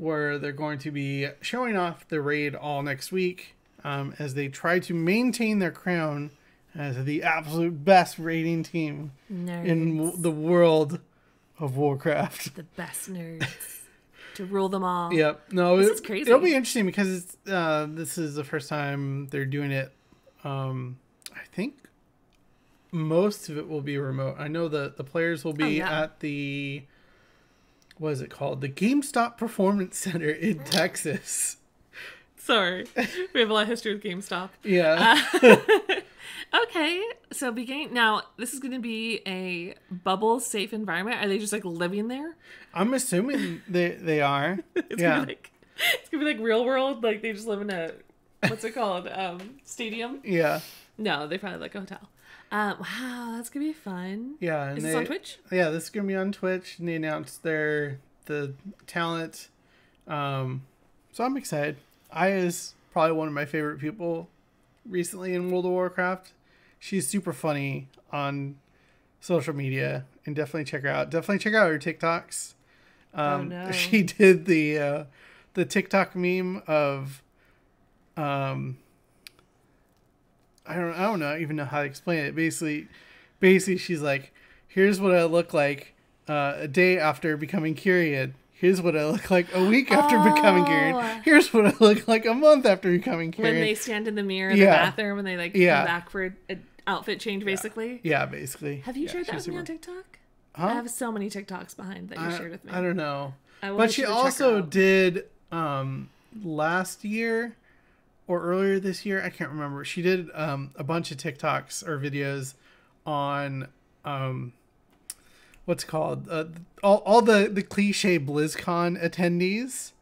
where they're going to be showing off the raid all next week um, as they try to maintain their crown as the absolute best raiding team Nerds. in w- the world of Warcraft. the best nerds *laughs* to rule them all. Yep. No, This it, is crazy. It'll be interesting because it's, uh, this is the first time they're doing it. Um, I think most of it will be remote. I know that the players will be Oh, yeah. at the what is it called? The GameStop Performance Center in *laughs* Texas. Sorry, *laughs* we have a lot of history with GameStop. Yeah. *laughs* Okay, so beginning now, this is going to be a bubble safe environment. Are they just like living there? I'm assuming they they are. It's yeah. gonna be like it's gonna be like real world. Like they just live in a what's it called? Um, stadium? yeah. No, they probably like a hotel. Um, wow, that's gonna be fun. Yeah. And Is they, this on Twitch? Yeah, this is gonna be on Twitch, and they announced their the talent. Um, so I'm excited. I is probably one of my favorite people recently in World of Warcraft. She's super funny on social media, and definitely check her out. Definitely check out her TikToks. Um, no. *laughs* She did the uh, the TikTok meme of, um, I don't I don't know even know how to explain it. Basically, basically she's like, here's what I look like uh, a day after becoming Kyrian. Here's what I look like a week after becoming Oh. Kyrian. Here's what I look like a month after becoming When they stand in the mirror in Yeah. the bathroom and they like Yeah. come back for an outfit change, basically. Yeah, basically. Have you Yeah, shared that with me on TikTok? Huh? I have so many TikToks behind that you I, shared with me. I don't know. I But she sure to check her also did um last year or earlier this year, I can't remember. She did um a bunch of TikToks or videos on um what's called uh, all all the the cliche BlizzCon attendees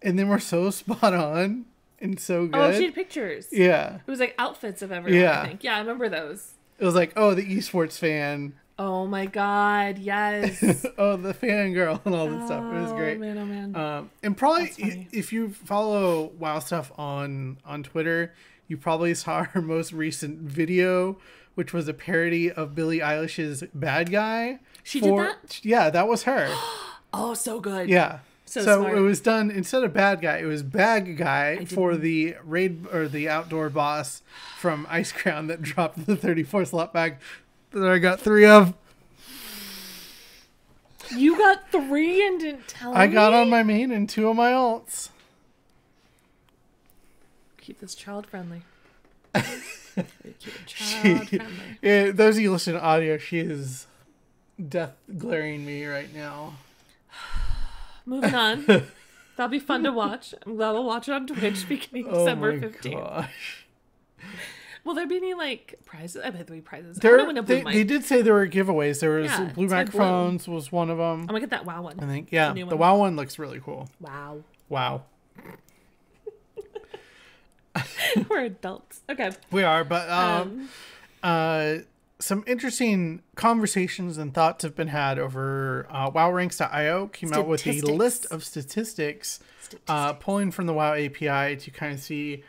and they were so *laughs* spot on and so good. Oh, she had pictures. yeah. It was like outfits of everyone. Yeah. I think. Yeah, I remember those. It was like, "Oh, the esports fan. Oh my god, yes. *laughs* oh, the fangirl and all that stuff." It was great. Oh, man, oh man. Um, and probably That's funny. i- if you follow WoW stuff on on Twitter, you probably saw her *laughs* most recent video, which was a parody of Billie Eilish's "Bad Guy." She did that? Yeah, that was her. *gasps* oh, so good. Yeah. So So, it was done instead of bad guy, it was bag guy for the raid or the outdoor boss from Icecrown that *laughs* dropped the 34 slot bag that I got three of. You got three and didn't tell me. I me. got on my main and two of my alts. Keep this child friendly. *laughs* Keep it child friendly. Yeah, those of you listening to audio, she is death glaring me right now. *sighs* Moving on. *laughs* That'll be fun to watch. I'm glad we'll watch it on Twitch oh beginning Oh December my 15th. gosh. Will there be any like prizes? I bet there'll be prizes. There, wanna win a blue they, they did say there were giveaways. There was Yeah, blue my blue. microphones was one of them. I'm gonna get that WoW one. I think yeah, the one. WoW one looks really cool. Wow. Wow. *laughs* We're adults. Okay. We are, but um, Um, uh, some interesting conversations and thoughts have been had over uh, WoWranks.io came out with a list of statistics, uh, pulling from the WoW API to kind of see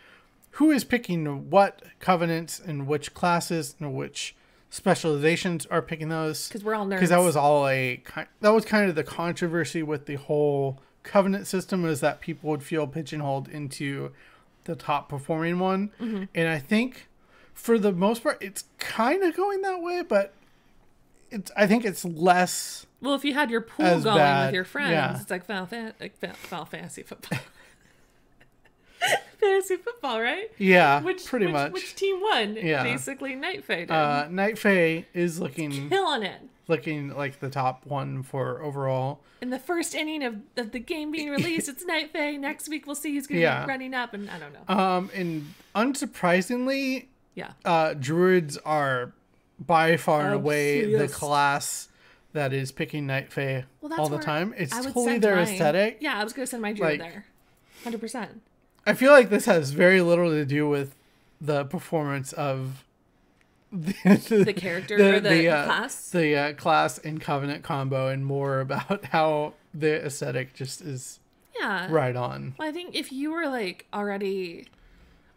who is picking what covenants and which classes and which specializations are picking those. because we're all nerds. Because that was all a that was kind of the controversy with the whole covenant system is that people would feel pigeonholed into the top performing one, Mm-hmm. and I think for the most part it's kind of going that way, but it's I think it's less. well, if you had your pool going bad, with your friends, yeah. it's like Final, Fan- like Final Fantasy football. *laughs* Fantasy football, right? Yeah, Which pretty which, much. Which team won? Yeah. Basically, Night Fae did. uh, Night Fae is looking Killing it. looking like the top one for overall. In the first inning of, of the game being *laughs* released, it's Night Fae. Next week, we'll see who's going to Yeah. be running up, and I don't know. Um, and unsurprisingly, yeah. uh, druids are by far and away the class that is picking Night Fae Well, all the time. It's totally their mine. aesthetic. Yeah, I was going to send my druid Like- there. 100%. I feel like this has very little to do with the performance of the, The *laughs* character or the uh, class? the uh, class and covenant combo, and more about *laughs* how the aesthetic just is Yeah. right on. Well, I think if you were like already,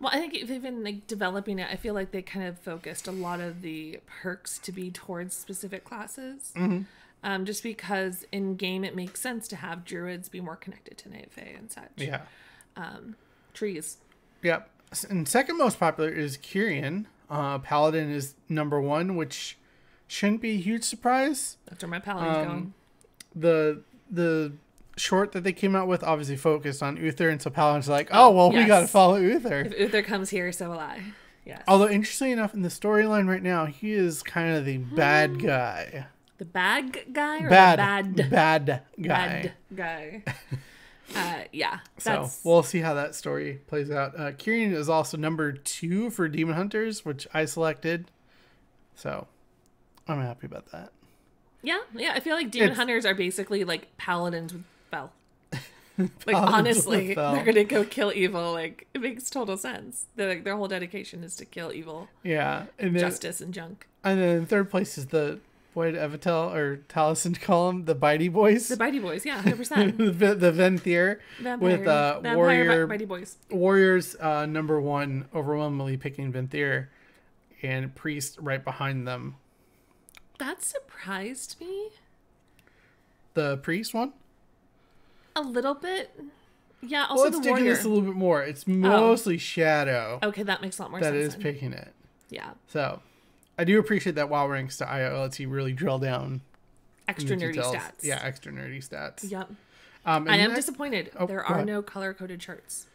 well, I think if even like developing it, I feel like they kind of focused a lot of the perks to be towards specific classes. Mm-hmm. Um, just because in game it makes sense to have druids be more connected to Night Fae and such. Yeah. Trees. Yep. And second most popular is Kyrian. Uh, Paladin is number one, which shouldn't be a huge surprise. That's where my paladin's Um, going. The the short that they came out with obviously focused on Uther, and so Paladin's like, oh well, we got to follow Uther. If Uther comes here, so will I. Yes. Although interestingly enough, in the storyline right now, he is kind of the bad guy. the bad guy or Bad, the bad bad guy. bad guy? *laughs* *laughs* uh, yeah. So That's we'll see how that story plays out. Uh, Kyrian is also number two for Demon Hunters, which I selected. So I'm happy about that. Yeah, yeah. I feel like demon It's- hunters are basically like paladins with spell. *laughs* Like honestly, they're gonna go kill evil. Like it makes total sense. They're, like, their whole dedication is to kill evil, Yeah, and then justice, and junk. and then third place is the what did Evitel or Taliesin *laughs* call them? The Bitey Boys, The Bitey Boys, yeah, *laughs* hundred percent. the, the Venthyr with uh, Warrior Bitey Boys. Warriors uh, number one, overwhelmingly picking Venthyr, and Priest right behind them. That surprised me The Priest one. a little bit. Yeah, Well, also let's the dig into warrior. this a little bit more. It's mostly Shadow Okay, that makes a lot more that sense. is then. picking it. Yeah, So, I do appreciate that WoW ranks to IO lets you really drill down extra nerdy details. stats. Yeah, extra nerdy stats. Yep. Um, and I am next- disappointed. Oh, there are no color coded charts.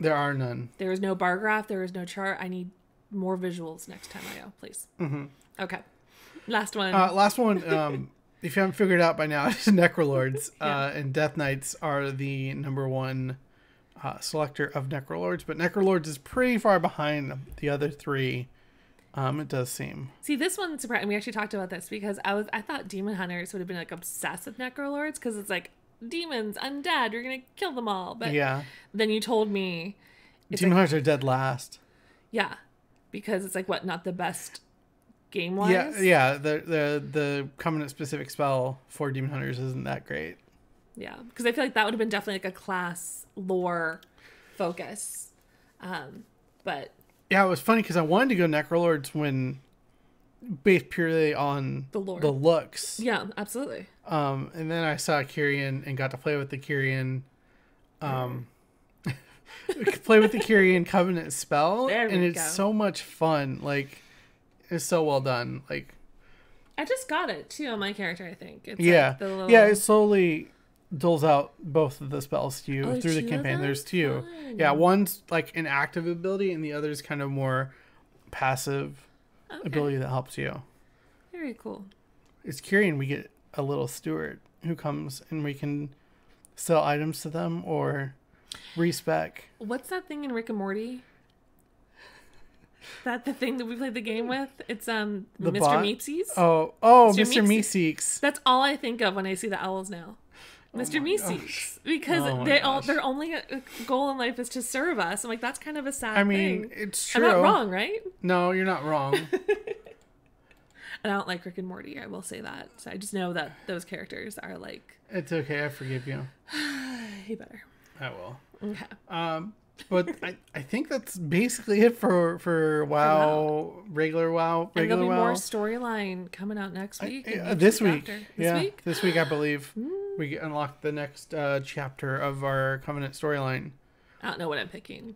There are none. There is no bar graph. There is no chart. I need more visuals next time I go, please. Mm-hmm. Okay. Last one. Uh, last one. Um, *laughs* if you haven't figured it out by now, *laughs* Necrolords *laughs* uh, and Death Knights are the number one uh, selector of Necrolords, but Necrolords is pretty far behind the other three. Um, it does seem. See, this one surprised we actually talked about this because I was I thought demon hunters would have been like obsessed with necrolords because it's like demons, undead, you're gonna kill them all. But Yeah, then you told me, Demon like, Hunters are dead last. yeah, because it's like what not the best game wise. Yeah, yeah. The the the covenant specific spell for Demon Hunters isn't that great. yeah. Because I feel like that would have been definitely like a class lore focus. Um, but Yeah, it was funny because I wanted to go Necrolords when based purely on The lore. the looks. yeah, absolutely. Um, and then I saw Kyrian and got to play with the Kyrian. Um, *laughs* play with the Kyrian Covenant spell, There and it's go. so much fun. Like, it's so well done. Like, I just got it too on my character. I think. It's yeah, like the little... yeah. It slowly doles out both of the spells to you Oh, through the campaign. There's two. Fun. Yeah, one's like an active ability, and the other's kind of more passive Okay. ability that helps you. Very cool. It's Kyrian. We get a little steward who comes, and we can sell items to them or respec. What's that thing in Rick and Morty? *laughs* That the thing that we played the game with? It's um The Mr. Meepsies. Oh, oh, Mr. Mr. Meeseeks. That's all I think of when I see the owls now. Mr. Oh Meeseeks, because Oh they all their only uh, goal in life is to serve us. I'm like, that's kind of a sad I mean, thing. it's I'm not wrong, right? No, you're not wrong. *laughs* And I don't like Rick and Morty. I will say that. So I just know that those characters are like, it's okay. I forgive you. *sighs* you better. I will. Okay. Um, but I, I think that's basically it for for WoW, regular WoW, And regular there'll be WoW. more storyline coming out next week. and Uh, this week. This yeah, week? this week I believe *gasps* we unlock the next uh, chapter of our Covenant storyline. I don't know what I'm picking.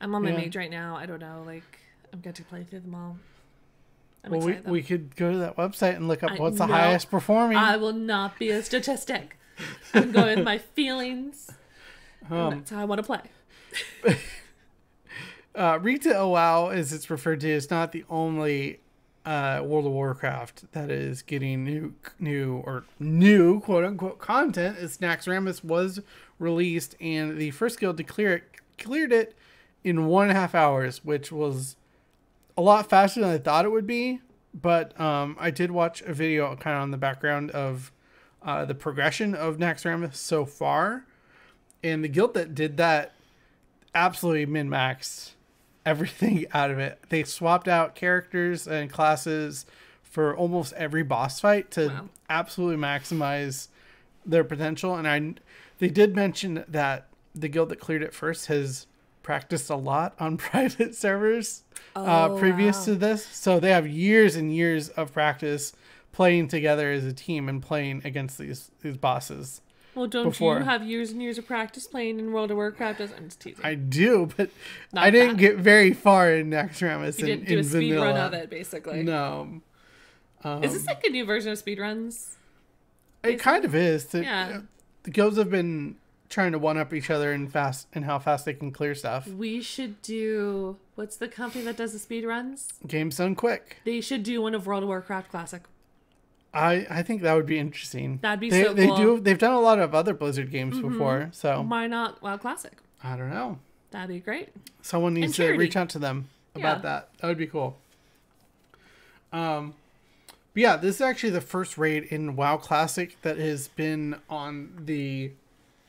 I'm on my Yeah. mage right now. I don't know. Like, I'm going to play through them all. I'm well, we, excited. though. we could go to that website and look up I what's the know. highest performing. I will not be a statistic. I'm going with my *laughs* feelings. um, that's how I want to play. *laughs* uh, retail WoW, as it's referred to, is not the only uh, World of Warcraft that is getting new, new or new quote unquote content. As Naxxramas was released, and the first guild to clear it cleared it in one and a half hours, which was a lot faster than I thought it would be. But um, I did watch a video kind of on the background of uh, the progression of Naxxramas so far, and the guild that did that absolutely min maxed everything *laughs* out of it. They swapped out characters and classes for almost every boss fight to Wow. absolutely maximize their potential. And I, they did mention that the guild that cleared it first has practiced a lot on *laughs* private servers uh, Oh, previous wow. to this, so they have years and years of practice playing together as a team and playing against these these bosses. Well, don't before. you have years and years of practice playing in World of Warcraft? I'm just teasing. I do, but Not I didn't that. get very far in Naxxramas you in, didn't do in a speed vanilla. run of it, basically. No. Um, Is this like a new version of speedruns? it kind of is. The, Yeah. the guilds have been trying to one up each other in fast and how fast they can clear stuff. We should do. What's the company that does the speedruns? Games done quick. They should do one of World of Warcraft Classic. I, I think that would be interesting. That'd be they, so they cool. Mm-hmm. do they've done a lot of other Blizzard games before, so Why not WoW Classic? I don't know. That'd be great. Someone needs to reach out to them about Yeah. that. That would be cool. Um, but yeah, this is actually the first raid in WoW Classic that has been on the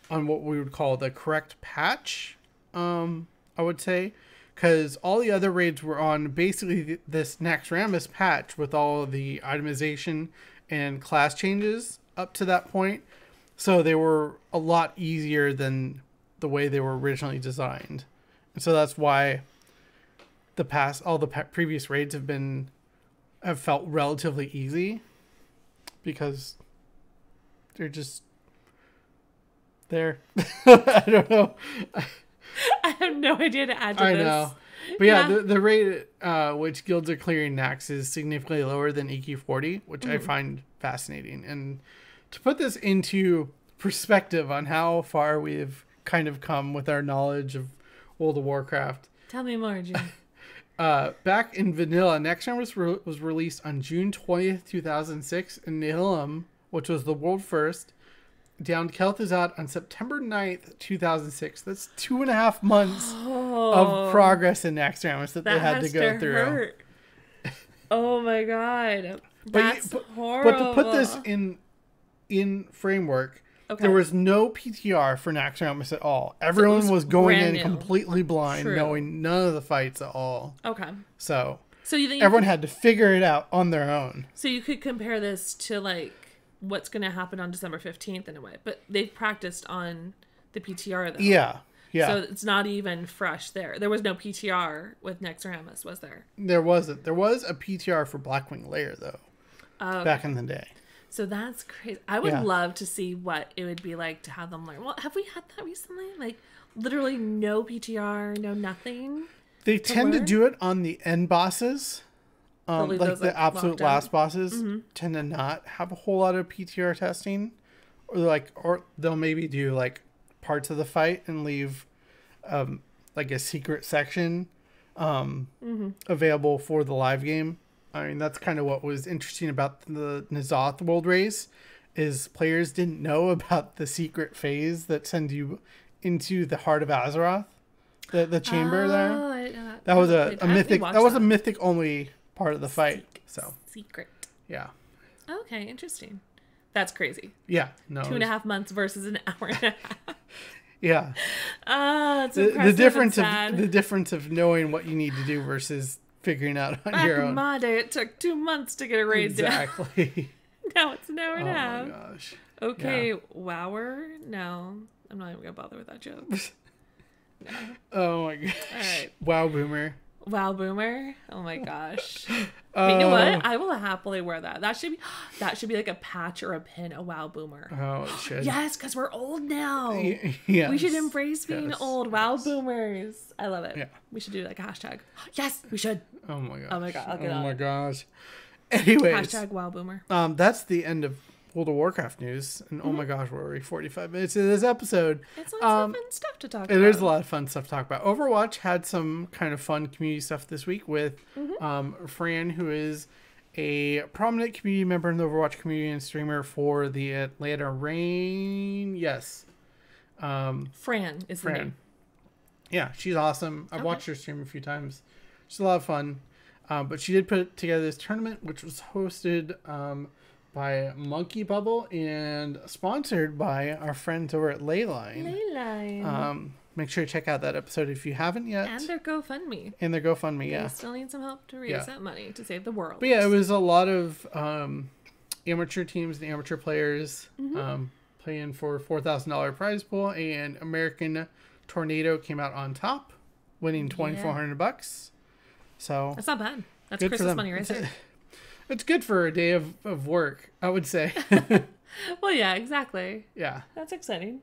on what we would call the correct patch. Um, I would say because all the other raids were on basically th- this Naxxramas patch with all the itemization and class changes up to that point. So they were a lot easier than the way they were originally designed. And so that's why the past all the previous raids have been have felt relatively easy because they're just there. *laughs* I don't know. *laughs* I have no idea to add to I this. know. But yeah, Yeah. the, the rate uh, which guilds are clearing Naxx is significantly lower than AQ40, which Mm-hmm. I find fascinating. And to put this into perspective on how far we've kind of come with our knowledge of World of Warcraft, Tell me more, Jim. *laughs* uh, back in vanilla, Nextron was, re- was released on June 20th, 2006, and Nihilum, which was the world first, Down Kel'Thuzad on September 9th, 2006. That's two and a half months of oh. progress in Naxxramas that, they Oh. had to go through. hurt. Oh my god, that's but- horrible. But to put this in in framework, Okay. there was no PTR for Naxxramas at all. Everyone was was, going in new. completely blind, True. knowing none of the fights at all. okay, So so you think you everyone had to figure it out on their own. So you could compare this to like what's going to happen on December 15th in a way, but they've practiced on the PTR though. Yeah, yeah. So it's not even fresh there. There was no PTR with Naxxramas, was there? there wasn't. There was a PTR for Blackwing Lair though, Oh, back in the day. so that's crazy. I would Yeah. love to see what it would be like to have them learn. Well, have we had that recently? Like literally no PTR, no nothing. They tend to do it on the end bosses. Um, like those, the like, absolute last bosses tend to not have a whole lot of PTR testing, or like, or they'll maybe do like parts of the fight and leave, um, like a secret section, um, available for the live game. I mean, that's kind of what was interesting about the N'Zoth World Race, is players didn't know *laughs* about the secret phase that sends you into the heart of Azeroth, the the chamber there. Oh, I didn't That was a, a mythic. watched That was a mythic only part of the fight. So secret. yeah, Okay, interesting. That's crazy. yeah, no, Two and a half months versus an *laughs* hour and a half. yeah. Ah, it's The, the difference of the difference of knowing what you need to do versus figuring out on Back your in own. my day, it took two months to get a raise. Exactly. *laughs* *laughs* Now it's an hour and a half. Oh my gosh. Okay, wower? No, I'm not even gonna bother with that joke. Oh my gosh. All right, Wow, boomer. Wow, boomer. Oh my gosh. *laughs* Oh, you know what? I will happily wear that. That should be *gasps* that should be like a patch or a pin. A wow, boomer. Oh. *gasps* Yes, because we're old now. *laughs* Yeah. We should embrace being Yes. old. Wow, boomers. I love it. Yeah. We should do like a hashtag. *gasps* Yes, we should. Oh my gosh. Oh my God, Oh my gosh. *laughs* Anyways, Hashtag wow, boomer. um, that's the end of World of Warcraft news. And oh my gosh, we're already 45 minutes into this episode. It's lots Um, of fun stuff to talk And there's a lot of fun stuff to talk about. Overwatch had some kind of fun community stuff this week with Mm-hmm. um, Fran, who is a prominent community member in the Overwatch community and streamer for the Atlanta Reign. Yes. Um, Fran is the Fran. name. Yeah, she's awesome. I've Okay. watched her stream a few times. She's a lot of fun. Um, but she did put together this tournament, which was hosted um, by Monkey Bubble and sponsored by our friends over at Leyline. Leyline. Um, make sure to check out that episode if you haven't yet. and their GoFundMe. and their GoFundMe, They yeah. still need some help to raise Yeah. that money to save the world. But yeah, it was a lot of um, amateur teams and amateur players um, playing for four thousand dollar prize pool, and American Tornado came out on top, winning twenty four hundred bucks. So That's not bad. That's Christmas money right *laughs* there. It's good for a day of, of work, I would say. *laughs* *laughs* well, yeah, exactly. yeah. That's exciting.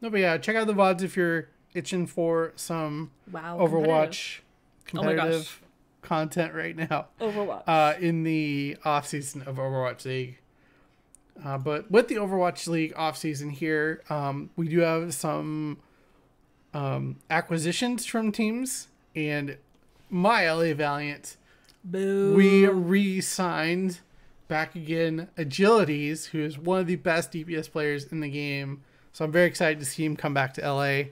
No, but yeah, check out the VODs if you're itching for some Wow. Overwatch Oh my gosh. competitive content right now. Overwatch. uh, in the off season of Overwatch League. Uh, but with the Overwatch League off season here, um, we do have some um, acquisitions from teams, and my LA Valiant, Boo. we re-signed back again Agilities, who is one of the best DPS players in the game. So I'm very excited to see him come back to LA,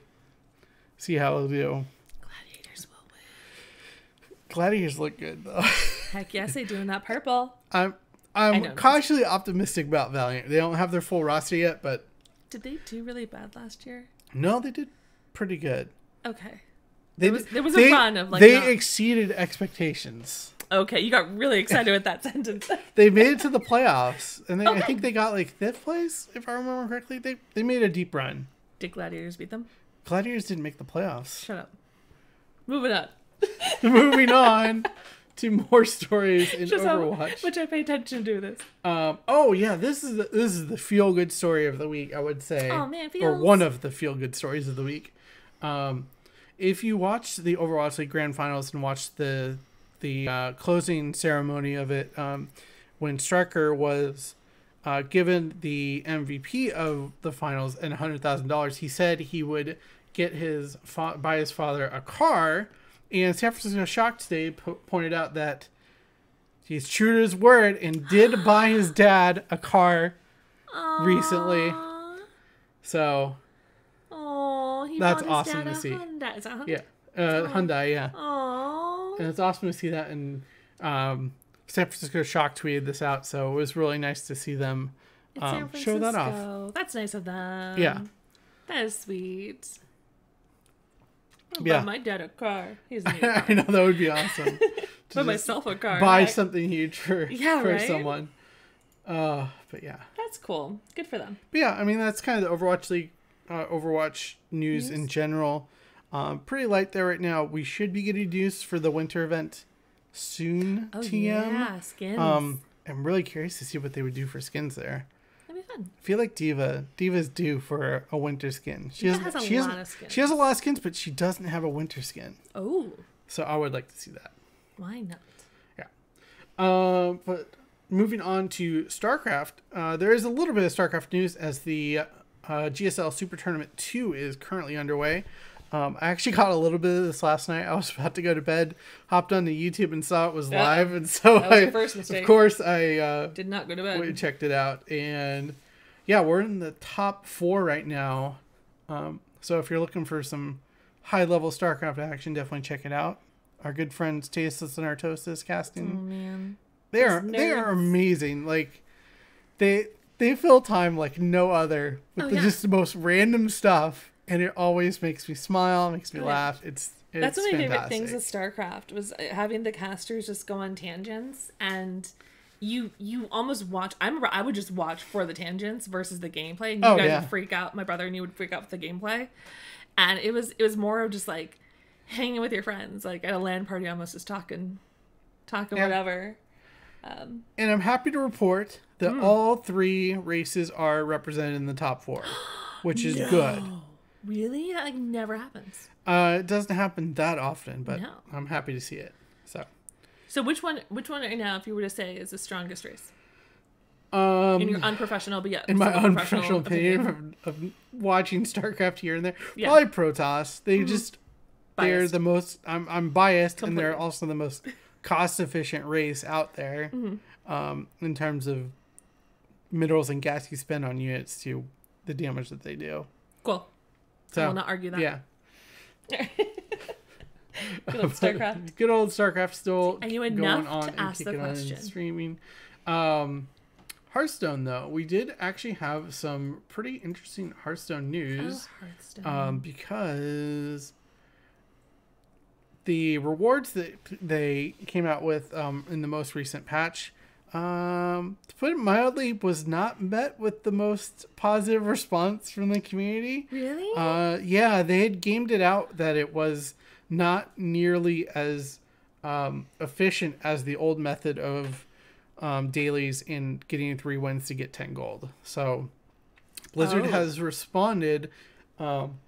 see how he'll do. Gladiators will win. Gladiators look good though. *laughs* Heck yes, they do in that purple. I'm I'm cautiously optimistic about Valiant. They don't have their full roster yet, but Did they do really bad last year? no, they did pretty good. Okay. They There was- there was a they- run of, like, they not- exceeded expectations. Okay, you got really excited with that *laughs* sentence. They made it to the playoffs, and they, I think they got like fifth place, if I remember correctly. They they made a deep run. Did Gladiators beat them? Gladiators didn't make the playoffs. Shut up. Moving on. *laughs* Moving on to more stories in Just Overwatch. much I pay attention to this. Um, oh yeah, this is the, this is the feel good story of the week. I would say, Oh, man, or one of the feel good stories of the week. Um, if you watch the Overwatch League Grand Finals and watch the the uh, closing ceremony of it, um, when Striker was uh, given the MVP of the finals and hundred thousand dollars, he said he would get his fa- buy his father a car. And San Francisco Shock today po- pointed out that he's true to his word and did *gasps* buy his dad a car recently. So That's awesome to see. Honda. Is that Honda? yeah, uh, Hyundai, yeah, Aw. And it's awesome to see that. And um, San Francisco Shock tweeted this out, so it was really nice to see them um, show that off. That's nice of them. Yeah. That is sweet. I'll Yeah. buy my dad a car. He's *laughs* I know that would be awesome. *laughs* buy myself a car. buy Heck, something huge for *laughs* Yeah, for right? someone. Uh, but yeah, That's cool. Good for them. but yeah. I mean, that's kind of the Overwatch League, uh, Overwatch news in general. Um, pretty light there right now. We should be getting news for the winter event soon. Oh TM. yeah, skins. Um, I'm really curious to see what they would do for skins there. That'd be fun. I feel like D.Va D.Va's due for a winter skin. She D.Va has, has a she lot has, of skins. She has a lot of skins, but she doesn't have a winter skin. Oh, So I would like to see that. why not? Uh, but moving on to StarCraft, uh, there is a little bit of StarCraft news as the uh, GSL Super Tournament 2 is currently underway. Um, I actually got a little bit of this last night. I was about to go to bed, hopped on onto YouTube and saw it was Yeah. live, and so I, your first mistake. of course, I uh, Did not go to bed. we checked it out, and yeah, we're in the top four right now. Um, so if you're looking for some high level StarCraft action, definitely check it out. Our good friends Tasteless and Artosis casting. Oh man. They are Those they are amazing. Like they they fill time like no other with Oh, the, yeah. just the most random stuff, and it always makes me smile, makes me laugh. It's it's That's one of my favorite things with StarCraft was having the casters just go on tangents and you you almost watch I remember I would just watch for the tangents versus the gameplay and you Oh, guys yeah. would freak out my brother and you would freak out with the gameplay. And it was it was more of just like hanging with your friends, like at a LAN party almost just talking talking Yeah. whatever. Um and I'm happy to report that Hmm. all three races are represented in the top four, *gasps* which is good. Really? That like never happens. Uh, it doesn't happen that often, but No. I'm happy to see it. So, So which one which one right now if you were to say is the strongest race? Um, in your unprofessional, but yeah, in my unprofessional opinion of, of watching StarCraft here and there, Yeah. Mm-hmm. probably Protoss. They just they're the most. I'm I'm biased, and they're also the most cost efficient race out there Mm-hmm. um, in terms of minerals and gas you spend on units to the damage that they do. Cool. I So will not argue that. yeah, *laughs* Good old StarCraft. *laughs* good old StarCraft still I knew going enough on to ask the kicking on and question. streaming. Um, Hearthstone though, we did actually have some pretty interesting Hearthstone news. Oh, Hearthstone. um, because the rewards that they came out with um, in the most recent patch, um, to put it mildly, was not met with the most positive response from the community. really? Uh, yeah, they had gamed it out that it was not nearly as um, efficient as the old method of um, dailies in getting three wins to get 10 gold. So Blizzard Oh. has responded um,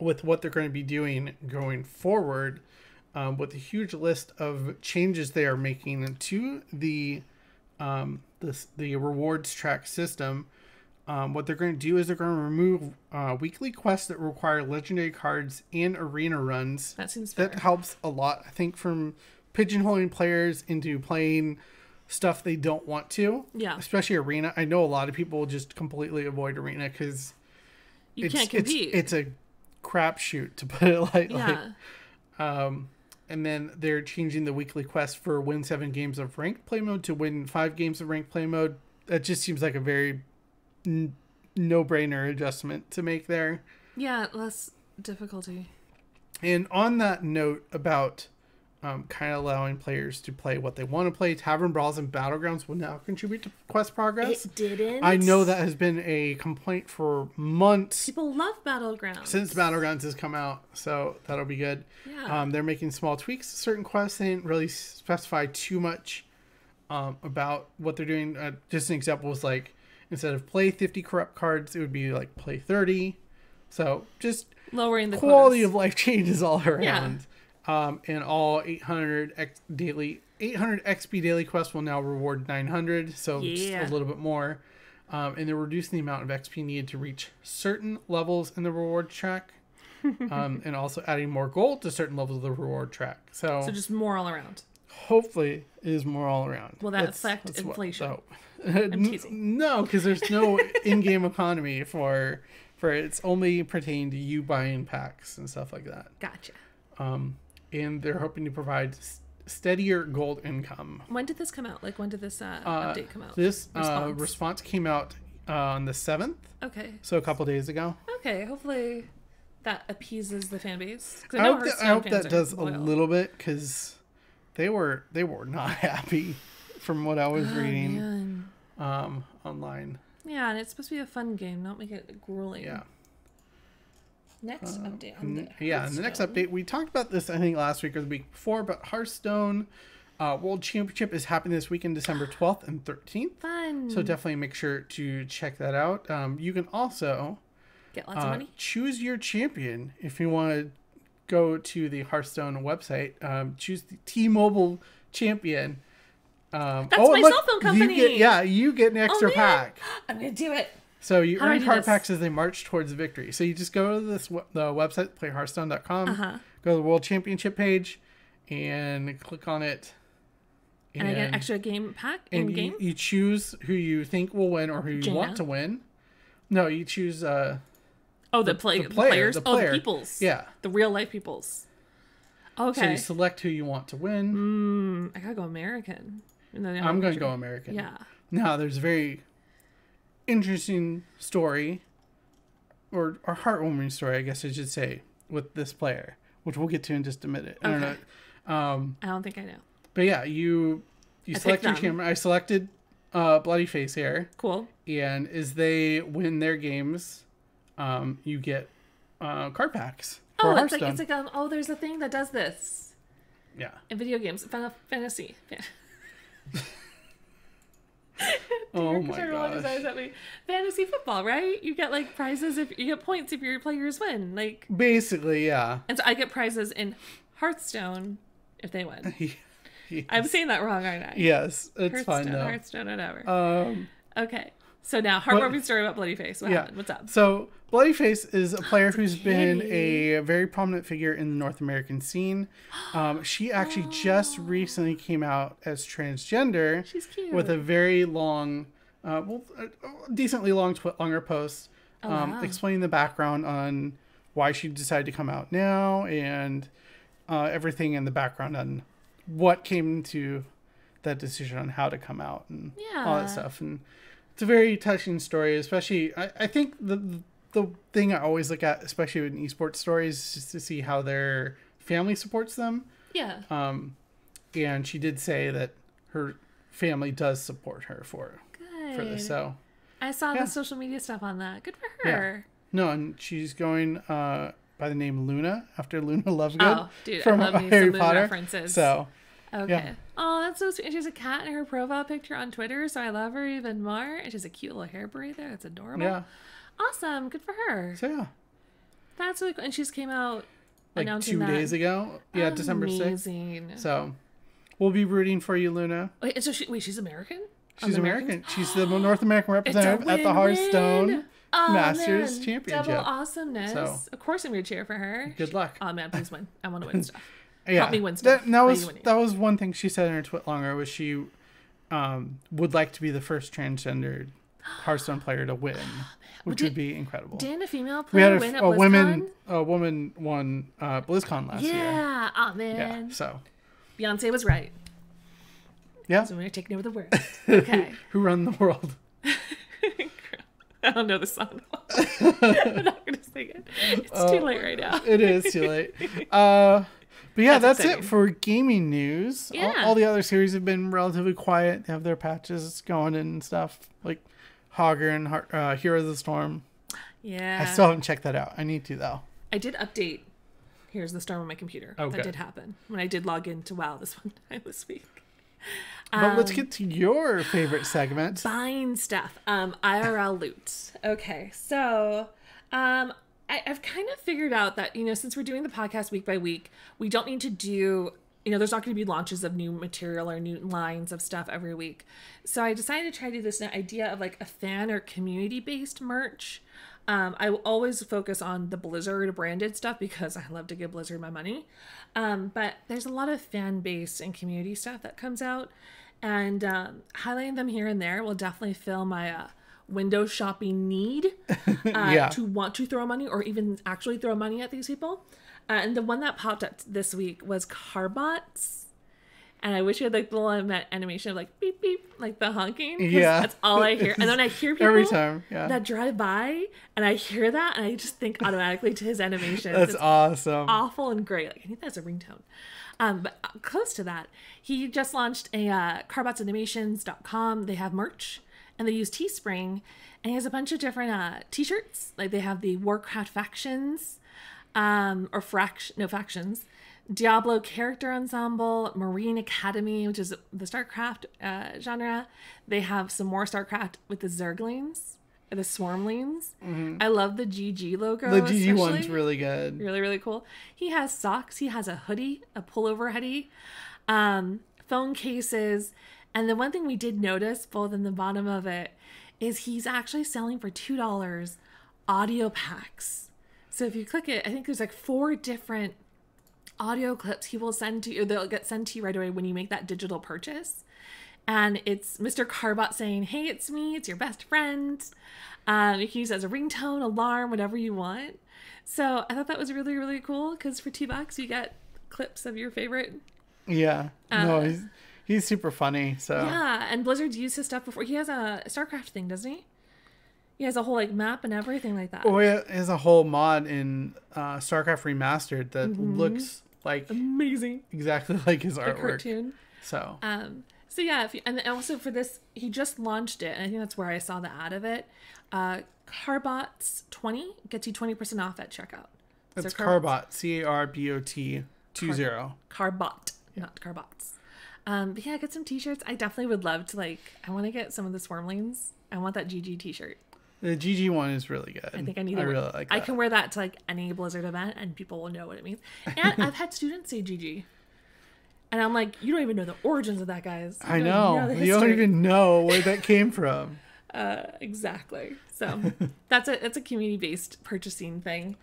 with what they're going to be doing going forward um, with a huge list of changes they are making to the um, this, the rewards track system. Um, what they're going to do is they're going to remove uh, weekly quests that require legendary cards and arena runs. that seems fair. That helps a lot, I think, from pigeonholing players into playing stuff they don't want to. Yeah. Especially arena. I know a lot of people just completely avoid arena because you it's, can't compete. It's, it's a crapshoot to put it *laughs* lightly. yeah. Um, and then they're changing the weekly quest for win seven games of ranked play mode to win five games of ranked play mode. That just seems like a very n- no-brainer adjustment to make there. Yeah, less difficulty. And on that note about um, kind of allowing players to play what they want to play, Tavern Brawls and Battlegrounds will now contribute to quest progress. It didn't. I know that has been a complaint for months people love battlegrounds. since Battlegrounds has come out, so that'll be good. Yeah. Um, they're making small tweaks to certain quests. They didn't really specify too much um, about what they're doing. Uh, just an example was like instead of play 50 corrupt cards, it would be like play 30. So just lowering the quality quotas. of life *laughs* changes all around. Um, and all 800 X daily 800 XP daily quests will now reward 900, so just a little bit more. Um, and they're reducing the amount of XP needed to reach certain levels in the reward track, *laughs* um, and also adding more gold to certain levels of the reward track. So, So just more all around. hopefully, it is more all around. Will that affect what- inflation? so- I'm *laughs* teasing. no, because there's no *laughs* in-game economy for for it. it's only pertaining to you buying packs and stuff like that. Gotcha. Um, and they're hoping to provide steadier gold income. When did this come out? Like when did this uh, Uh, update come out? This uh, Response. response came out uh, on the seventh, Okay. so a couple days ago. Okay. Hopefully that appeases the fan base. I, know hope that, I hope that does a little bit because they were they were not *laughs* happy from what I was Oh, reading um, online. Yeah, and it's supposed to be a fun game, not make it grueling. Yeah. Next update on the yeah, and the next update, we talked about this, I think, last week or the week before, but Hearthstone uh, World Championship is happening this weekend, December *gasps* 12th and 13th. Fun. So definitely make sure to check that out. Um, you can also Get lots of uh, money. choose your champion if you want to go to the Hearthstone website. Um, choose the T-Mobile champion. Um, That's my cell phone You company. get, yeah, you get an extra man. pack. *gasps* I'm gonna do it. So you How earn card this? packs as they march towards victory. So you just go to this the website playhearthstone.com, Uh-huh. go to the World Championship page, and click on it. And, I get an extra game pack and in game. you, you choose who you think will win or who you Jaina? want to win. No, you choose. Uh, Oh, the, play, the the, player, players. the Oh, the peoples. yeah. The real life peoples. Okay. So you select who you want to win. Mm, I gotta go American. And I'm going to go American. Yeah. Now, there's very interesting story, or or heartwarming story, I guess I should say, with this player, which we'll get to in just a minute. I don't Okay. know. Um, I don't think I know. but yeah, you you I select your them. camera. I selected uh, Bloody Face here, Cool. and as they win their games, um, you get uh, card packs Oh, it's like it's like um. Oh, there's a thing that does this yeah. in video games. Final Fantasy. Fan- *laughs* *laughs* *laughs* Oh my gosh. is eyes at me. Fantasy football, right? You get like prizes if you get points if your players win. Like, Basically, yeah. and so I get prizes in Hearthstone if they win. *laughs* yes. I'm saying that wrong, aren't I? Yes, it's fine Hearthstone, though. Hearthstone, whatever. Um, Okay. So now, heartwarming story about Bloody Face. What Yeah. happened? What's up? So Bloodyface is a player who's *gasps* been a very prominent figure in the North American scene. Um, she actually *gasps* just recently came out as transgender She's cute. with a very long, uh, well, a decently long tw- longer post um, Oh, wow. explaining the background on why she decided to come out now and uh, everything in the background on what came to that decision on how to come out and all that stuff. And it's a very touching story, especially I, I think the the thing I always look at, especially in esports stories, is just to see how their family supports them. yeah. Um, and she did say that her family does support her for Good. for this. So I saw Yeah. the social media stuff on that. Good for her. Yeah. no, and she's going uh, by the name Luna after Luna *laughs* Lovegood Oh, dude, from I love me Harry Potter. references. So Okay. Yeah. Oh, that's so sweet. And she has a cat in her profile picture on Twitter, so I love her even more. And she has a cute little hair braid there. That's adorable. yeah, Awesome. Good for her. so yeah, That's really cool. And she's came out like two that. days ago. Yeah, December sixth. Amazing. So we'll be rooting for you, Luna. Wait, and so she, wait, she's American? She's American. Americans? She's the North American *gasps* representative at the. Hearthstone Oh, Masters man. Championship. Double awesomeness. So- Of course I'm going to cheer for her. Good luck. Oh, man, please win. I want to win *laughs* stuff. Yeah, help me win stuff That, that was that was one thing she said in her tweet longer was she um, would like to be the first transgendered Hearthstone player to win, *sighs* which did- would be incredible. Didn't a female we player had win a, at a women a woman won uh, BlizzCon last year. Yeah. Oh, Yeah, man. so Beyonce was right. yeah, So we're taking over the world. *laughs* Okay. *laughs* who run the world? *laughs* I don't know the song. I'm not going to sing it. It's Oh, too late right now. It is too late. Uh, but yeah, That's that's, it for gaming news. All, Yeah. all the other series have been relatively quiet. They have their patches going and stuff like Hogger and Har- uh, Hero of the Storm. Yeah. I still haven't checked that out. I need to though. I did update. Here's the storm on my computer. Oh, that good. did happen when I did log into WoW this *laughs* one time this week. But let's Um, get to your favorite segment. buying stuff. Um, IRL loot. Okay, so um, I, I've kind of figured out that you know since we're doing the podcast week by week, we don't need to do. You know, there's not going to be launches of new material or new lines of stuff every week. So I decided to try to do this idea of like a fan or community based merch. Um, I will always focus on the Blizzard branded stuff because I love to give Blizzard my money. Um, but there's a lot of fan base and community stuff that comes out, and um, highlighting them here and there will definitely fill my uh, window shopping need *laughs* uh, Yeah. to want to throw money or even actually throw money at these people. Uh, and the one that popped up this week was Carbots. And I wish you had like the little animation of like beep beep, like the honking. Yeah. That's all I hear. And then I hear *laughs* people Every time, yeah. that drive by and I hear that and I just think *laughs* automatically to his animation. That's It's awesome. awful and great. Like I think that's a ringtone. Um, but uh, close to that, he just launched a uh, carbotsanimations.com. They have merch and they use Teespring, and he has a bunch of different uh, t-shirts. Like they have the Warcraft factions, um, or fraction no factions. Diablo character ensemble, Marine Academy, which is the StarCraft uh, genre. They have some more StarCraft with the Zerglings, the Swarmlings. I love the GG logo. Mm-hmm. the GG one's really good. really really cool he has socks he has a hoodie a pullover hoodie um phone cases and the one thing we did notice both in the bottom of it is he's actually selling for two dollars audio packs so if you click it i think there's like four different audio clips he will send to you they'll get sent to you right away when you make that digital purchase and it's Mr. Carbot saying, "Hey, it's me. It's your best friend." Um, you can use it as a ringtone, alarm, whatever you want. So I thought that was really, really cool because for two bucks you get clips of your favorite. Yeah. no, Uh, he's super funny. So Yeah, and Blizzard's used his stuff before. He has a StarCraft thing, doesn't he? He has a whole like map and everything like that. Oh, yeah, there's a whole mod in uh, StarCraft Remastered that Mm-hmm. looks like Amazing. exactly *laughs* like his The artwork. cartoon. So Um, so yeah, if you, and also for this, he just launched it, and I think that's where I saw the ad of it. Uh, Carbots twenty gets you twenty percent off at checkout. it's So Car- Carbot, C A R B O T two zero. Carbot, not Carbots. Um, but yeah, get some t-shirts. I definitely would love to like. I want to get some of the Swarmlings. I want that GG t-shirt. The GG one is really good. I think I need. I really like I can wear that to like any Blizzard event, and people will know what it means. And *laughs* I've had students say GG, and I'm like, you don't even know the origins of that, guys. You I don't know. You don't even know where that came *laughs* from. Uh, exactly. So that's a that's a community based purchasing thing.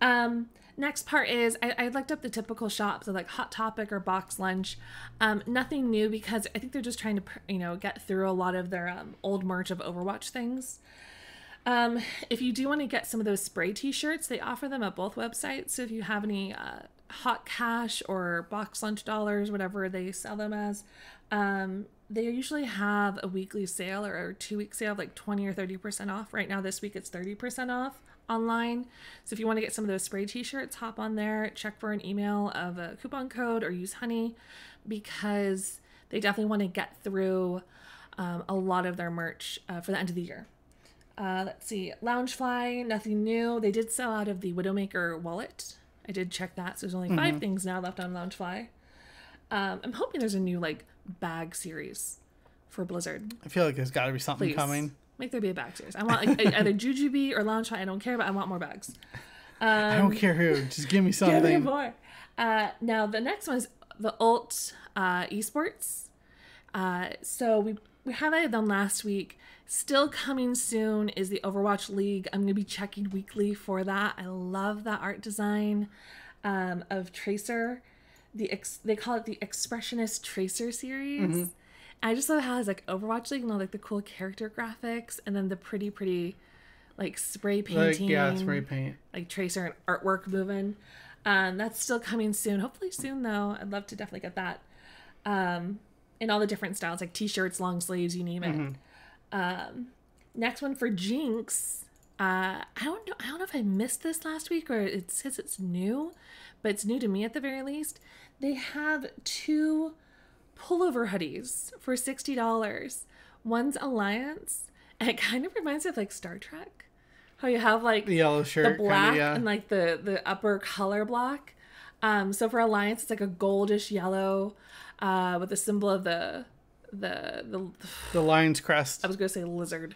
Um, next part is I, I looked up the typical shops of like Hot Topic or Box Lunch. Um, nothing new because I think they're just trying to you know get through a lot of their um, old merch of Overwatch things. Um, if you do want to get some of those spray T-shirts, they offer them at both websites. So if you have any uh, hot cash or box lunch dollars, whatever they sell them as, um, they usually have a weekly sale or a two week sale, like 20 or 30% off. Right now, this week it's 30% off online. So if you want to get some of those spray t shirts, hop on there, check for an email of a coupon code or use honey because they definitely want to get through um, a lot of their merch uh, for the end of the year. Uh, let's see, Loungefly, nothing new. They did sell out of the Widowmaker wallet. I did check that, so there's only 5 things now left on Loungefly. Um, I'm hoping there's a new like bag series for Blizzard. I feel like there's got to be something Please. coming. Make there be a bag series. I want like, either JuJuBe or Loungefly. I don't care, but I want more bags. I don't care who. Just give me something. *laughs* Give me more. Uh, now the next one is the alt uh, esports. Uh, so we we highlighted them last week. Still coming soon is the Overwatch League. I'm gonna be checking weekly for that. I love that art design um, of Tracer. The ex- they call it the Expressionist Tracer series. I just love how it's like Overwatch League and all like the cool character graphics, and then the pretty pretty like spray painting. Like, yeah, spray paint. like tracer and artwork moving. Um, that's still coming soon. Hopefully soon though. I'd love to definitely get that. Um, in all the different styles, like t-shirts, long sleeves, you name it. Um, next one for Jinx. Uh, I don't know. I don't know if I missed this last week or it says it's new, but it's new to me at the very least. They have two pullover hoodies for sixty dollars. One's Alliance, and it kind of reminds me of like Star Trek. How you have like The yellow shirt, the black kinda, yeah. and like the the upper color block. Um, so for Alliance, it's like a goldish yellow, uh, with the symbol of the the the. the lion's crest. I was gonna say lizard,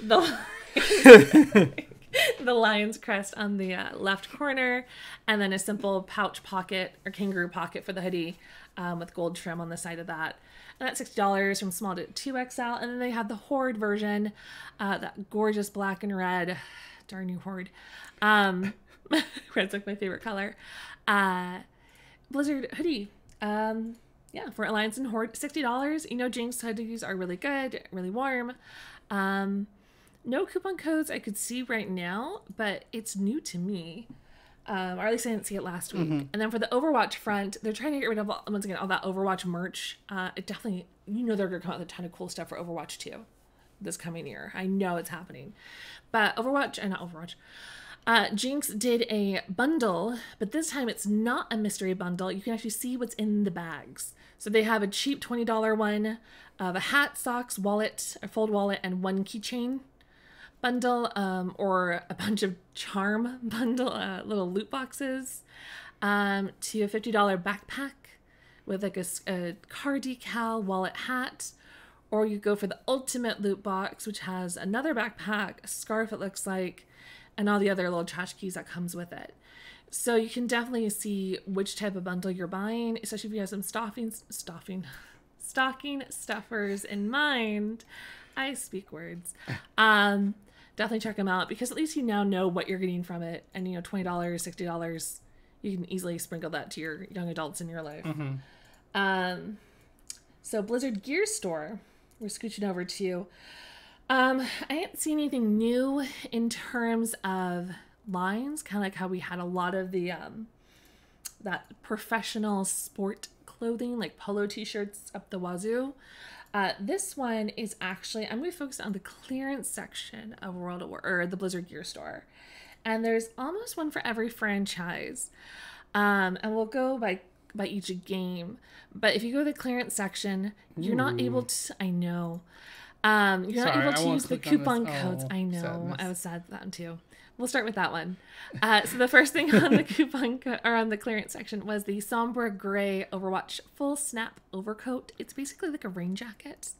the *laughs* *laughs* the lion's crest on the uh, left corner, and then a simple pouch pocket or kangaroo pocket for the hoodie, um, with gold trim on the side of that. And that's sixty dollars from small to two XL, and then they have the horde version, uh, that gorgeous black and red. *sighs* Darn you, horde. Um, *laughs* red's like my favorite color. Uh, Blizzard hoodie. Um, yeah, for Alliance and Horde, sixty dollars. You know, Jinx hoodies are really good, really warm. Um, no coupon codes I could see right now, but it's new to me. Um, or at least I didn't see it last week. And then for the Overwatch front, they're trying to get rid of all, once again all that Overwatch merch. Uh, it definitely, you know, they're gonna come out with a ton of cool stuff for Overwatch too, this coming year. I know it's happening. But Overwatch, and not Overwatch, uh, Jinx did a bundle, but this time it's not a mystery bundle. You can actually see what's in the bags. So they have a cheap $20 one of a hat, socks, wallet, a fold wallet, and one keychain bundle, um, or a bunch of charm *laughs* bundle, uh, little loot boxes, um, to a $50 backpack with like a, a car decal, wallet, hat, or you go for the ultimate loot box, which has another backpack, a scarf it looks like, and all the other little trash keys that comes with it. So you can definitely see which type of bundle you're buying, especially if you have some stuffing, stuffing, stocking stuffers in mind. I speak words. *laughs* Um, definitely check them out because at least you now know what you're getting from it, and you know twenty dollars, sixty dollars, you can easily sprinkle that to your young adults in your life. Um, so Blizzard Gear Store, we're scooching over to. Um, I didn't see anything new in terms of lines, kind of like how we had a lot of the um, that professional sport clothing, like polo t-shirts up the wazoo. Uh, this one is actually I'm going to focus on the clearance section of World of War or the Blizzard Gear Store, and there's almost one for every franchise. Um, and we'll go by by each game. But if you go to the clearance section, you're not able to. I know. Um, you're Sorry, not able to use the click on this. coupon codes. Oh, I know. sadness. I was sad that one too. We'll start with that one. Uh, so the first thing on the *laughs* coupon co- or on the clearance section was the Sombra Gray Overwatch Full Snap Overcoat. It's basically like a rain jacket,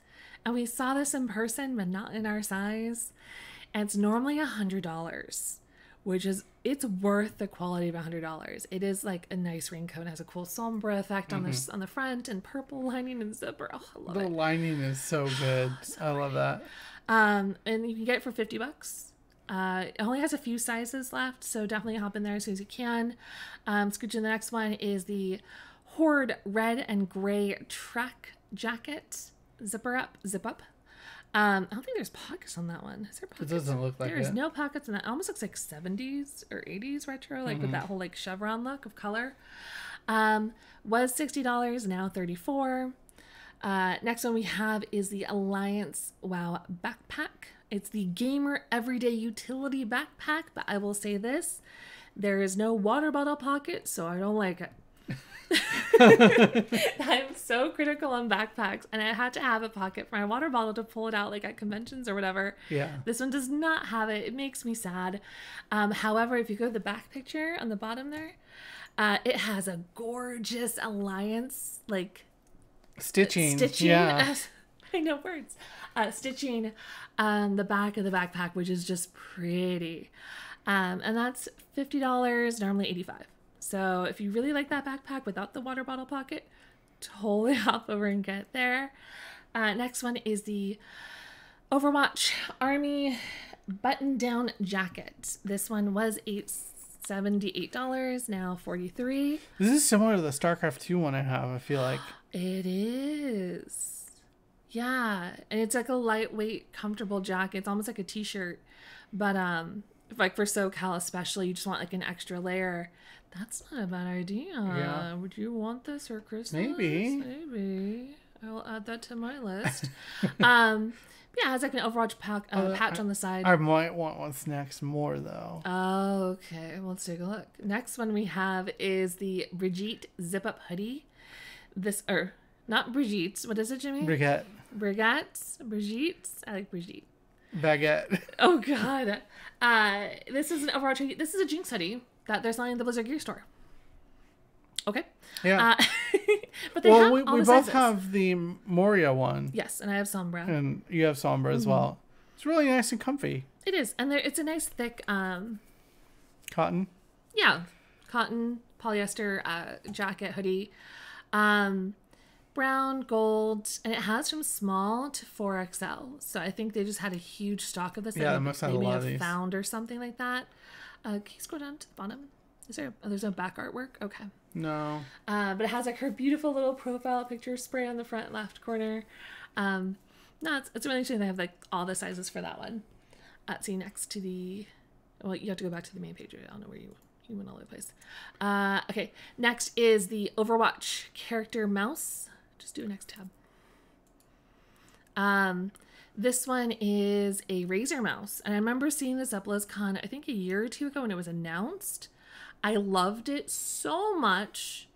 and we saw this in person, but not in our size. And it's normally a hundred dollars, which is it's worth the quality of a hundred dollars. It is like a nice raincoat. It has a cool sombra effect on the on the front and purple lining and zipper. Oh, I love The it. lining is so good. *sighs* I love that. Um, and you can get it for fifty bucks. Uh, it only has a few sizes left, so definitely hop in there as soon as you can. Um, scooch in the next one is the Horde red and gray track jacket. Zipper up, zip up. Um, I don't think there's pockets on that one. Is there It doesn't look like There is no pockets in that. It almost looks like 70s or 80s retro, like with that whole like chevron look of color. Um, was $60, now 34 uh, Next one we have is the Alliance Wow backpack. It's the gamer everyday utility backpack, but I will say this there is no water bottle pocket, so I don't like it. *laughs* *laughs* I'm so critical on backpacks, and I had to have a pocket for my water bottle to pull it out, like at conventions or whatever. Yeah. This one does not have it. It makes me sad. Um, however, if you go to the back picture on the bottom there, uh, it has a gorgeous alliance like Stitching. stitching. Yeah. Know words. Uh, stitching on the back of the backpack, which is just pretty. Um, and that's fifty dollars, normally eighty five. So if you really like that backpack without the water bottle pocket, totally *laughs* hop over and get there. Uh, next one is the Overwatch Army button down jacket. This one was eight seventy eight dollars, now forty three. This is similar to the StarCraft 2 one I have, I feel like. It is. Yeah, and it's like a lightweight, comfortable jacket. It's almost like a t-shirt, but um, like for SoCal especially, you just want like an extra layer. That's not a bad idea. Yeah. Would you want this for Christmas? Maybe. Maybe. I'll add that to my list. *laughs* um, yeah, it has like an Overwatch pack, uh, Uh, patch on the side. I might want what's next more, though. Okay, let's take a look. Next one we have is the Brigitte zip up hoodie. This or not Brigitte. What is it, Jimmy? Brigitte. Brigitte. Brigitte. I like Brigitte. Baguette. *laughs* Oh God. Uh, this is an hoodie. This is a Jinx hoodie that they're selling in the Blizzard Gear store. Okay. Yeah. Uh, *laughs* but they well, have we, all we the both sizes. have the Moira one, Yes, and I have Sombra. and you have Sombra Mm-hmm. as well. It's really nice and comfy. It is, and there it's a nice thick um Cotton. yeah cotton polyester uh, jacket hoodie um brown gold and it has from small to 4xl so i think they just had a huge stock of this Yeah, they must have a lot of these. found or something like that uh can you scroll down to the bottom is there oh, there's no back artwork okay No. uh, but it has like her beautiful little profile picture spray on the front left corner. Um, no, it's, it's really interesting. They have like all the sizes for that one. Uh, see next to the, well, you have to go back to the main page. I don't know where you you went all over the place. Uh, okay, next is the Overwatch character mouse. Just do a next tab. Um, this one is a Razer mouse, and I remember seeing this at BlizzCon I think a year or two ago when it was announced. I loved it so much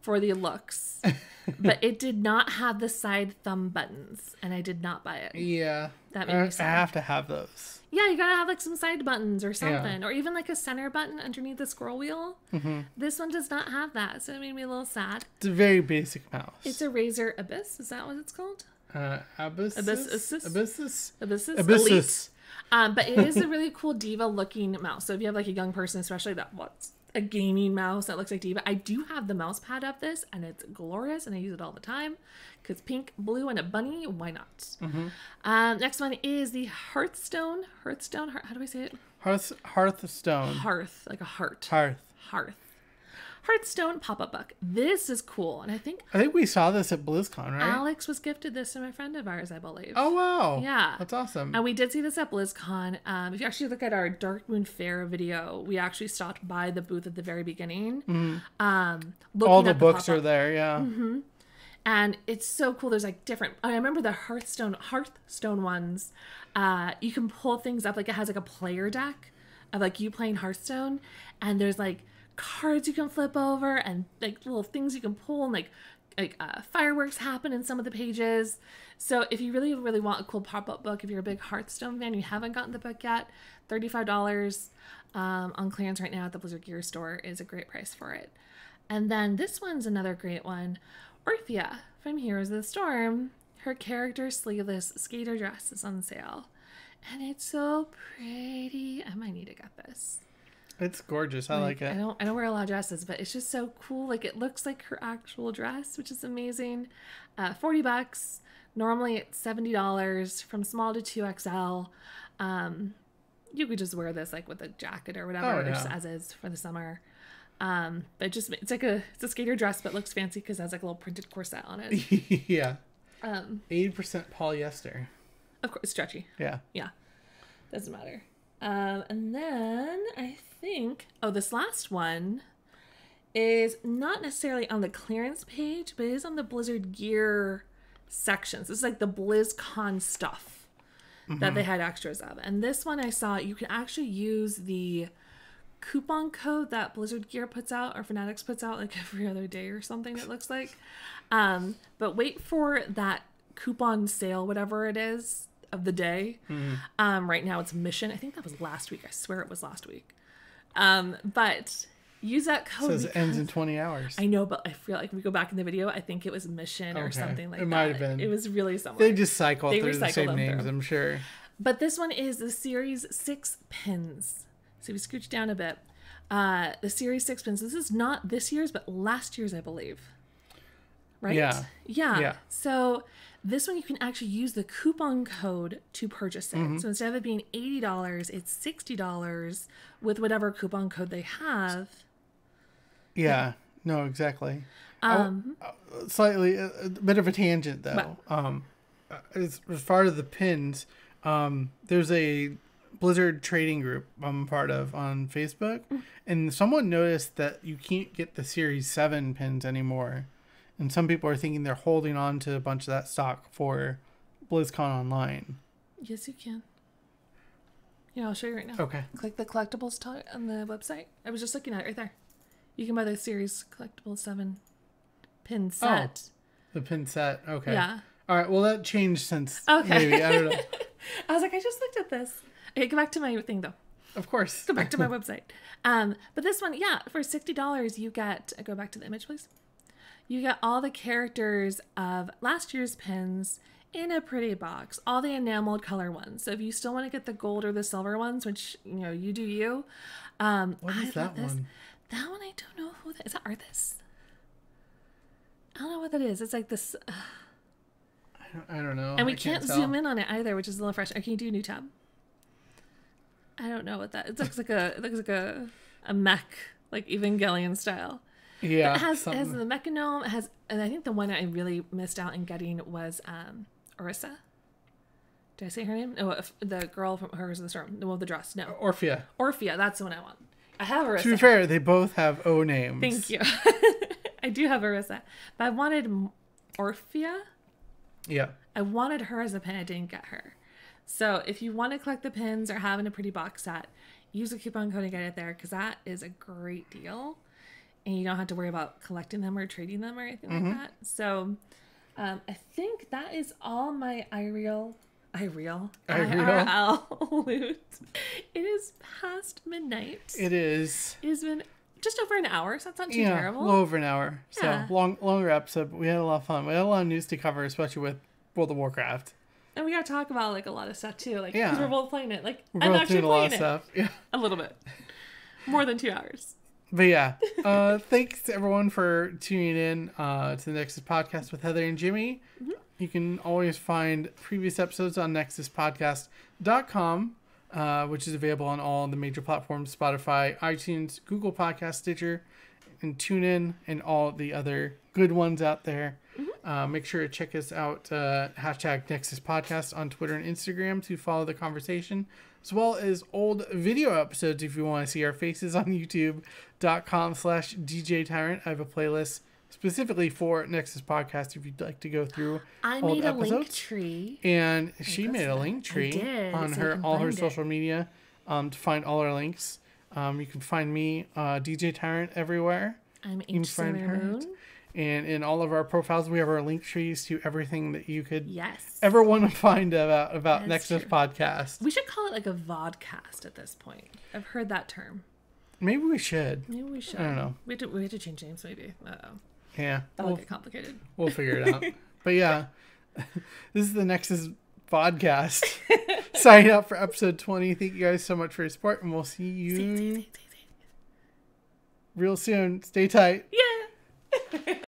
for the looks, *laughs* but it did not have the side thumb buttons, and I did not buy it. Yeah. That I, made me I have to have those. Yeah, you gotta have like some side buttons or something, or even like a center button underneath the scroll wheel. Mm-hmm. This one does not have that, so it made me a little sad. It's a very basic mouse. It's a Razer Abyss. Is that what it's called? uh, abyssus. Abyssus? Abyssus. Abyss. Elite. Abyssus. Um, but it is a really cool D.Va looking mouse. So if you have like a young person, especially that wants a gaming mouse that looks like D.Va, I do have the mouse pad of this, and it's glorious, and I use it all the time because pink, blue, and a bunny. Why not? Um, next one is the Hearthstone. Hearthstone. How do I say it? Hearth, Hearthstone. Hearth, like a heart. Hearth. Hearth. Hearthstone pop-up book. This is cool, and I think I think we saw this at BlizzCon, right? Alex was gifted this from a friend of ours, I believe. oh wow. Yeah. That's awesome. And we did see this at BlizzCon. Um, if you actually look at our Darkmoon Faire video, we actually stopped by the booth at the very beginning. Um, All the at books are pop-up. there, yeah. and it's so cool. There's like different. I remember the Hearthstone Hearthstone ones. Uh, you can pull things up like it has like a player deck of like you playing Hearthstone, and there's like cards you can flip over and like little things you can pull and like like uh, fireworks happen in some of the pages. So if you really really want a cool pop up book, if you're a big Hearthstone fan, you haven't gotten the book yet, thirty five dollars um, on clearance right now at the Blizzard Gear store is a great price for it. And then this one's another great one. Orphea from Heroes of the Storm. Her character sleeveless skater dress is on sale. And it's so pretty. I might need to get this. It's gorgeous. I like I it. I don't I don't wear a lot of dresses, but it's just so cool. Like it looks like her actual dress, which is amazing. Uh, Forty bucks. Normally it's seventy dollars from small to two XL. Um, you could just wear this like with a jacket or whatever, Oh, or just as is for the summer. Um, but it just it's like a it's a skater dress, but looks fancy because it has like a little printed corset on it. *laughs* yeah. Um, Eighty percent polyester. of course, stretchy. Yeah. Yeah, doesn't matter. Um, and then I think oh, this last one is not necessarily on the clearance page, but it is on the Blizzard gear sections. This is like the BlizzCon stuff that they had extras of. And this one I saw you can actually use the coupon code that Blizzard Gear puts out or Fanatics puts out like *laughs* every other day or something it looks like. Um, but wait for that coupon sale, whatever it is of the day. Um, right now it's mission. I think that was last week. I swear it was last week. Um, but use that code. Says it ends in twenty hours. I know, but I feel like if we go back in the video, I think it was mission or Okay. something like It that. It might have been. It was really something. They just cycle They through the same names, through. I'm sure. But this one is the Series 6 pins. So we scooch down a bit. Uh, the Series 6 pins. This is not this year's, but last year's, I believe. Right? Yeah. Yeah. Yeah. So this one you can actually use the coupon code to purchase it. Mm-hmm. So instead of it being $80, it's $60 with whatever coupon code they have. Yeah. No, exactly. Um, slightly a, a bit of a tangent though. Um, as, as far as the pins, um, there's a Blizzard trading group I'm part of on Facebook, and someone noticed that you can't get the Series Seven pins anymore, and some people are thinking they're holding on to a bunch of that stock for BlizzCon Online. yes, you can. Yeah, I'll show you right now. Okay. Click the collectibles tag on the website. I was just looking at it right there. You can buy the series collectible seven pin set. The pin set. Okay. Yeah. All right. Well, that changed since Okay. maybe I don't know. *laughs* I was like, I just looked at this. Okay, go back to my thing though. Of course. Go back to my *laughs* website. Um, but this one, yeah, for sixty dollars, you get. Go back to the image, please. You get all the characters of last year's pins in a pretty box, all the enameled color ones. So if you still want to get the gold or the silver ones, which you know you do you. Um, What I that one? That one I don't know who that is. That Arthas? I don't know what that is. It's like this, uh, I don't, I don't know. and we I can't, tell. zoom in on it either, which is a little frustrating. Can you do a new tab? I don't know what that. It looks like a. It looks like a a mech, like Evangelion style. Yeah. It has it has the mechanome. It has, and I think the one I really missed out in getting was um Orisa. Did I say her name? No, if- the girl from hers in the storm. The one with the dress. No, Orphea. Orphea. That's the one I want. I have Orisa. To be fair, they both have O names. Thank you. *laughs* I do have Orisa, but I wanted Orphea. Yeah. I wanted her as a pin. I didn't get her. So if you want to collect the pins or having a pretty box set, use a coupon code and get it there because that is a great deal, and you don't have to worry about collecting them or trading them or anything Mm-hmm. like that. So um, I think that is all my iReal. iReal. iReal. IRL loot. *laughs* It is past midnight. It is. It has been just over an hour, so that's not too Yeah, terrible. a little over an hour. Yeah. So long, longer episode, but we had a lot of fun. We had a lot of news to cover, especially with World of Warcraft. And we gotta talk about like a lot of stuff too, like Yeah. because we're both playing it. Like We're I'm both actually doing a lot playing of it stuff. *laughs* Yeah. a little bit, more than two hours. But yeah, uh, thanks to everyone for tuning in uh, to the Nexus Podcast with Heather and Jimmy. Mm-hmm. You can always find previous episodes on nexuspodcast.com, uh, which is available on all the major platforms Spotify, iTunes, Google Podcast, Stitcher, and TuneIn, and all the other good ones out there. Mm-hmm. Uh, make sure to check us out, uh, hashtag Nexus Podcast on Twitter and Instagram to follow the conversation, as well as old video episodes if you want to see our faces on youtube.com slash DJ Tyrant. I have a playlist specifically for Nexus Podcast if you'd like to go through I old made a link tree. And she made a link tree did, on so her all her it. social media um, to find all our links. Um, you can find me, uh, DJ Tyrant, everywhere. I'm H Moon. And in all of our profiles, we have our link trees to everything that you could Yes. ever want to find about about That's Nexus true. Podcast. we should call it like a vodcast at this point. I've heard that term. Maybe we should. Maybe we should. I don't know. We have to, we have to change names maybe. Uh oh. Yeah, That'll we'll, get complicated. *laughs* we'll figure it out. but yeah, *laughs* this is the Nexus Podcast. *laughs* Sign up for episode twenty. Thank you guys so much for your support, and we'll see you See, see, see, real soon. Stay tight. Yay!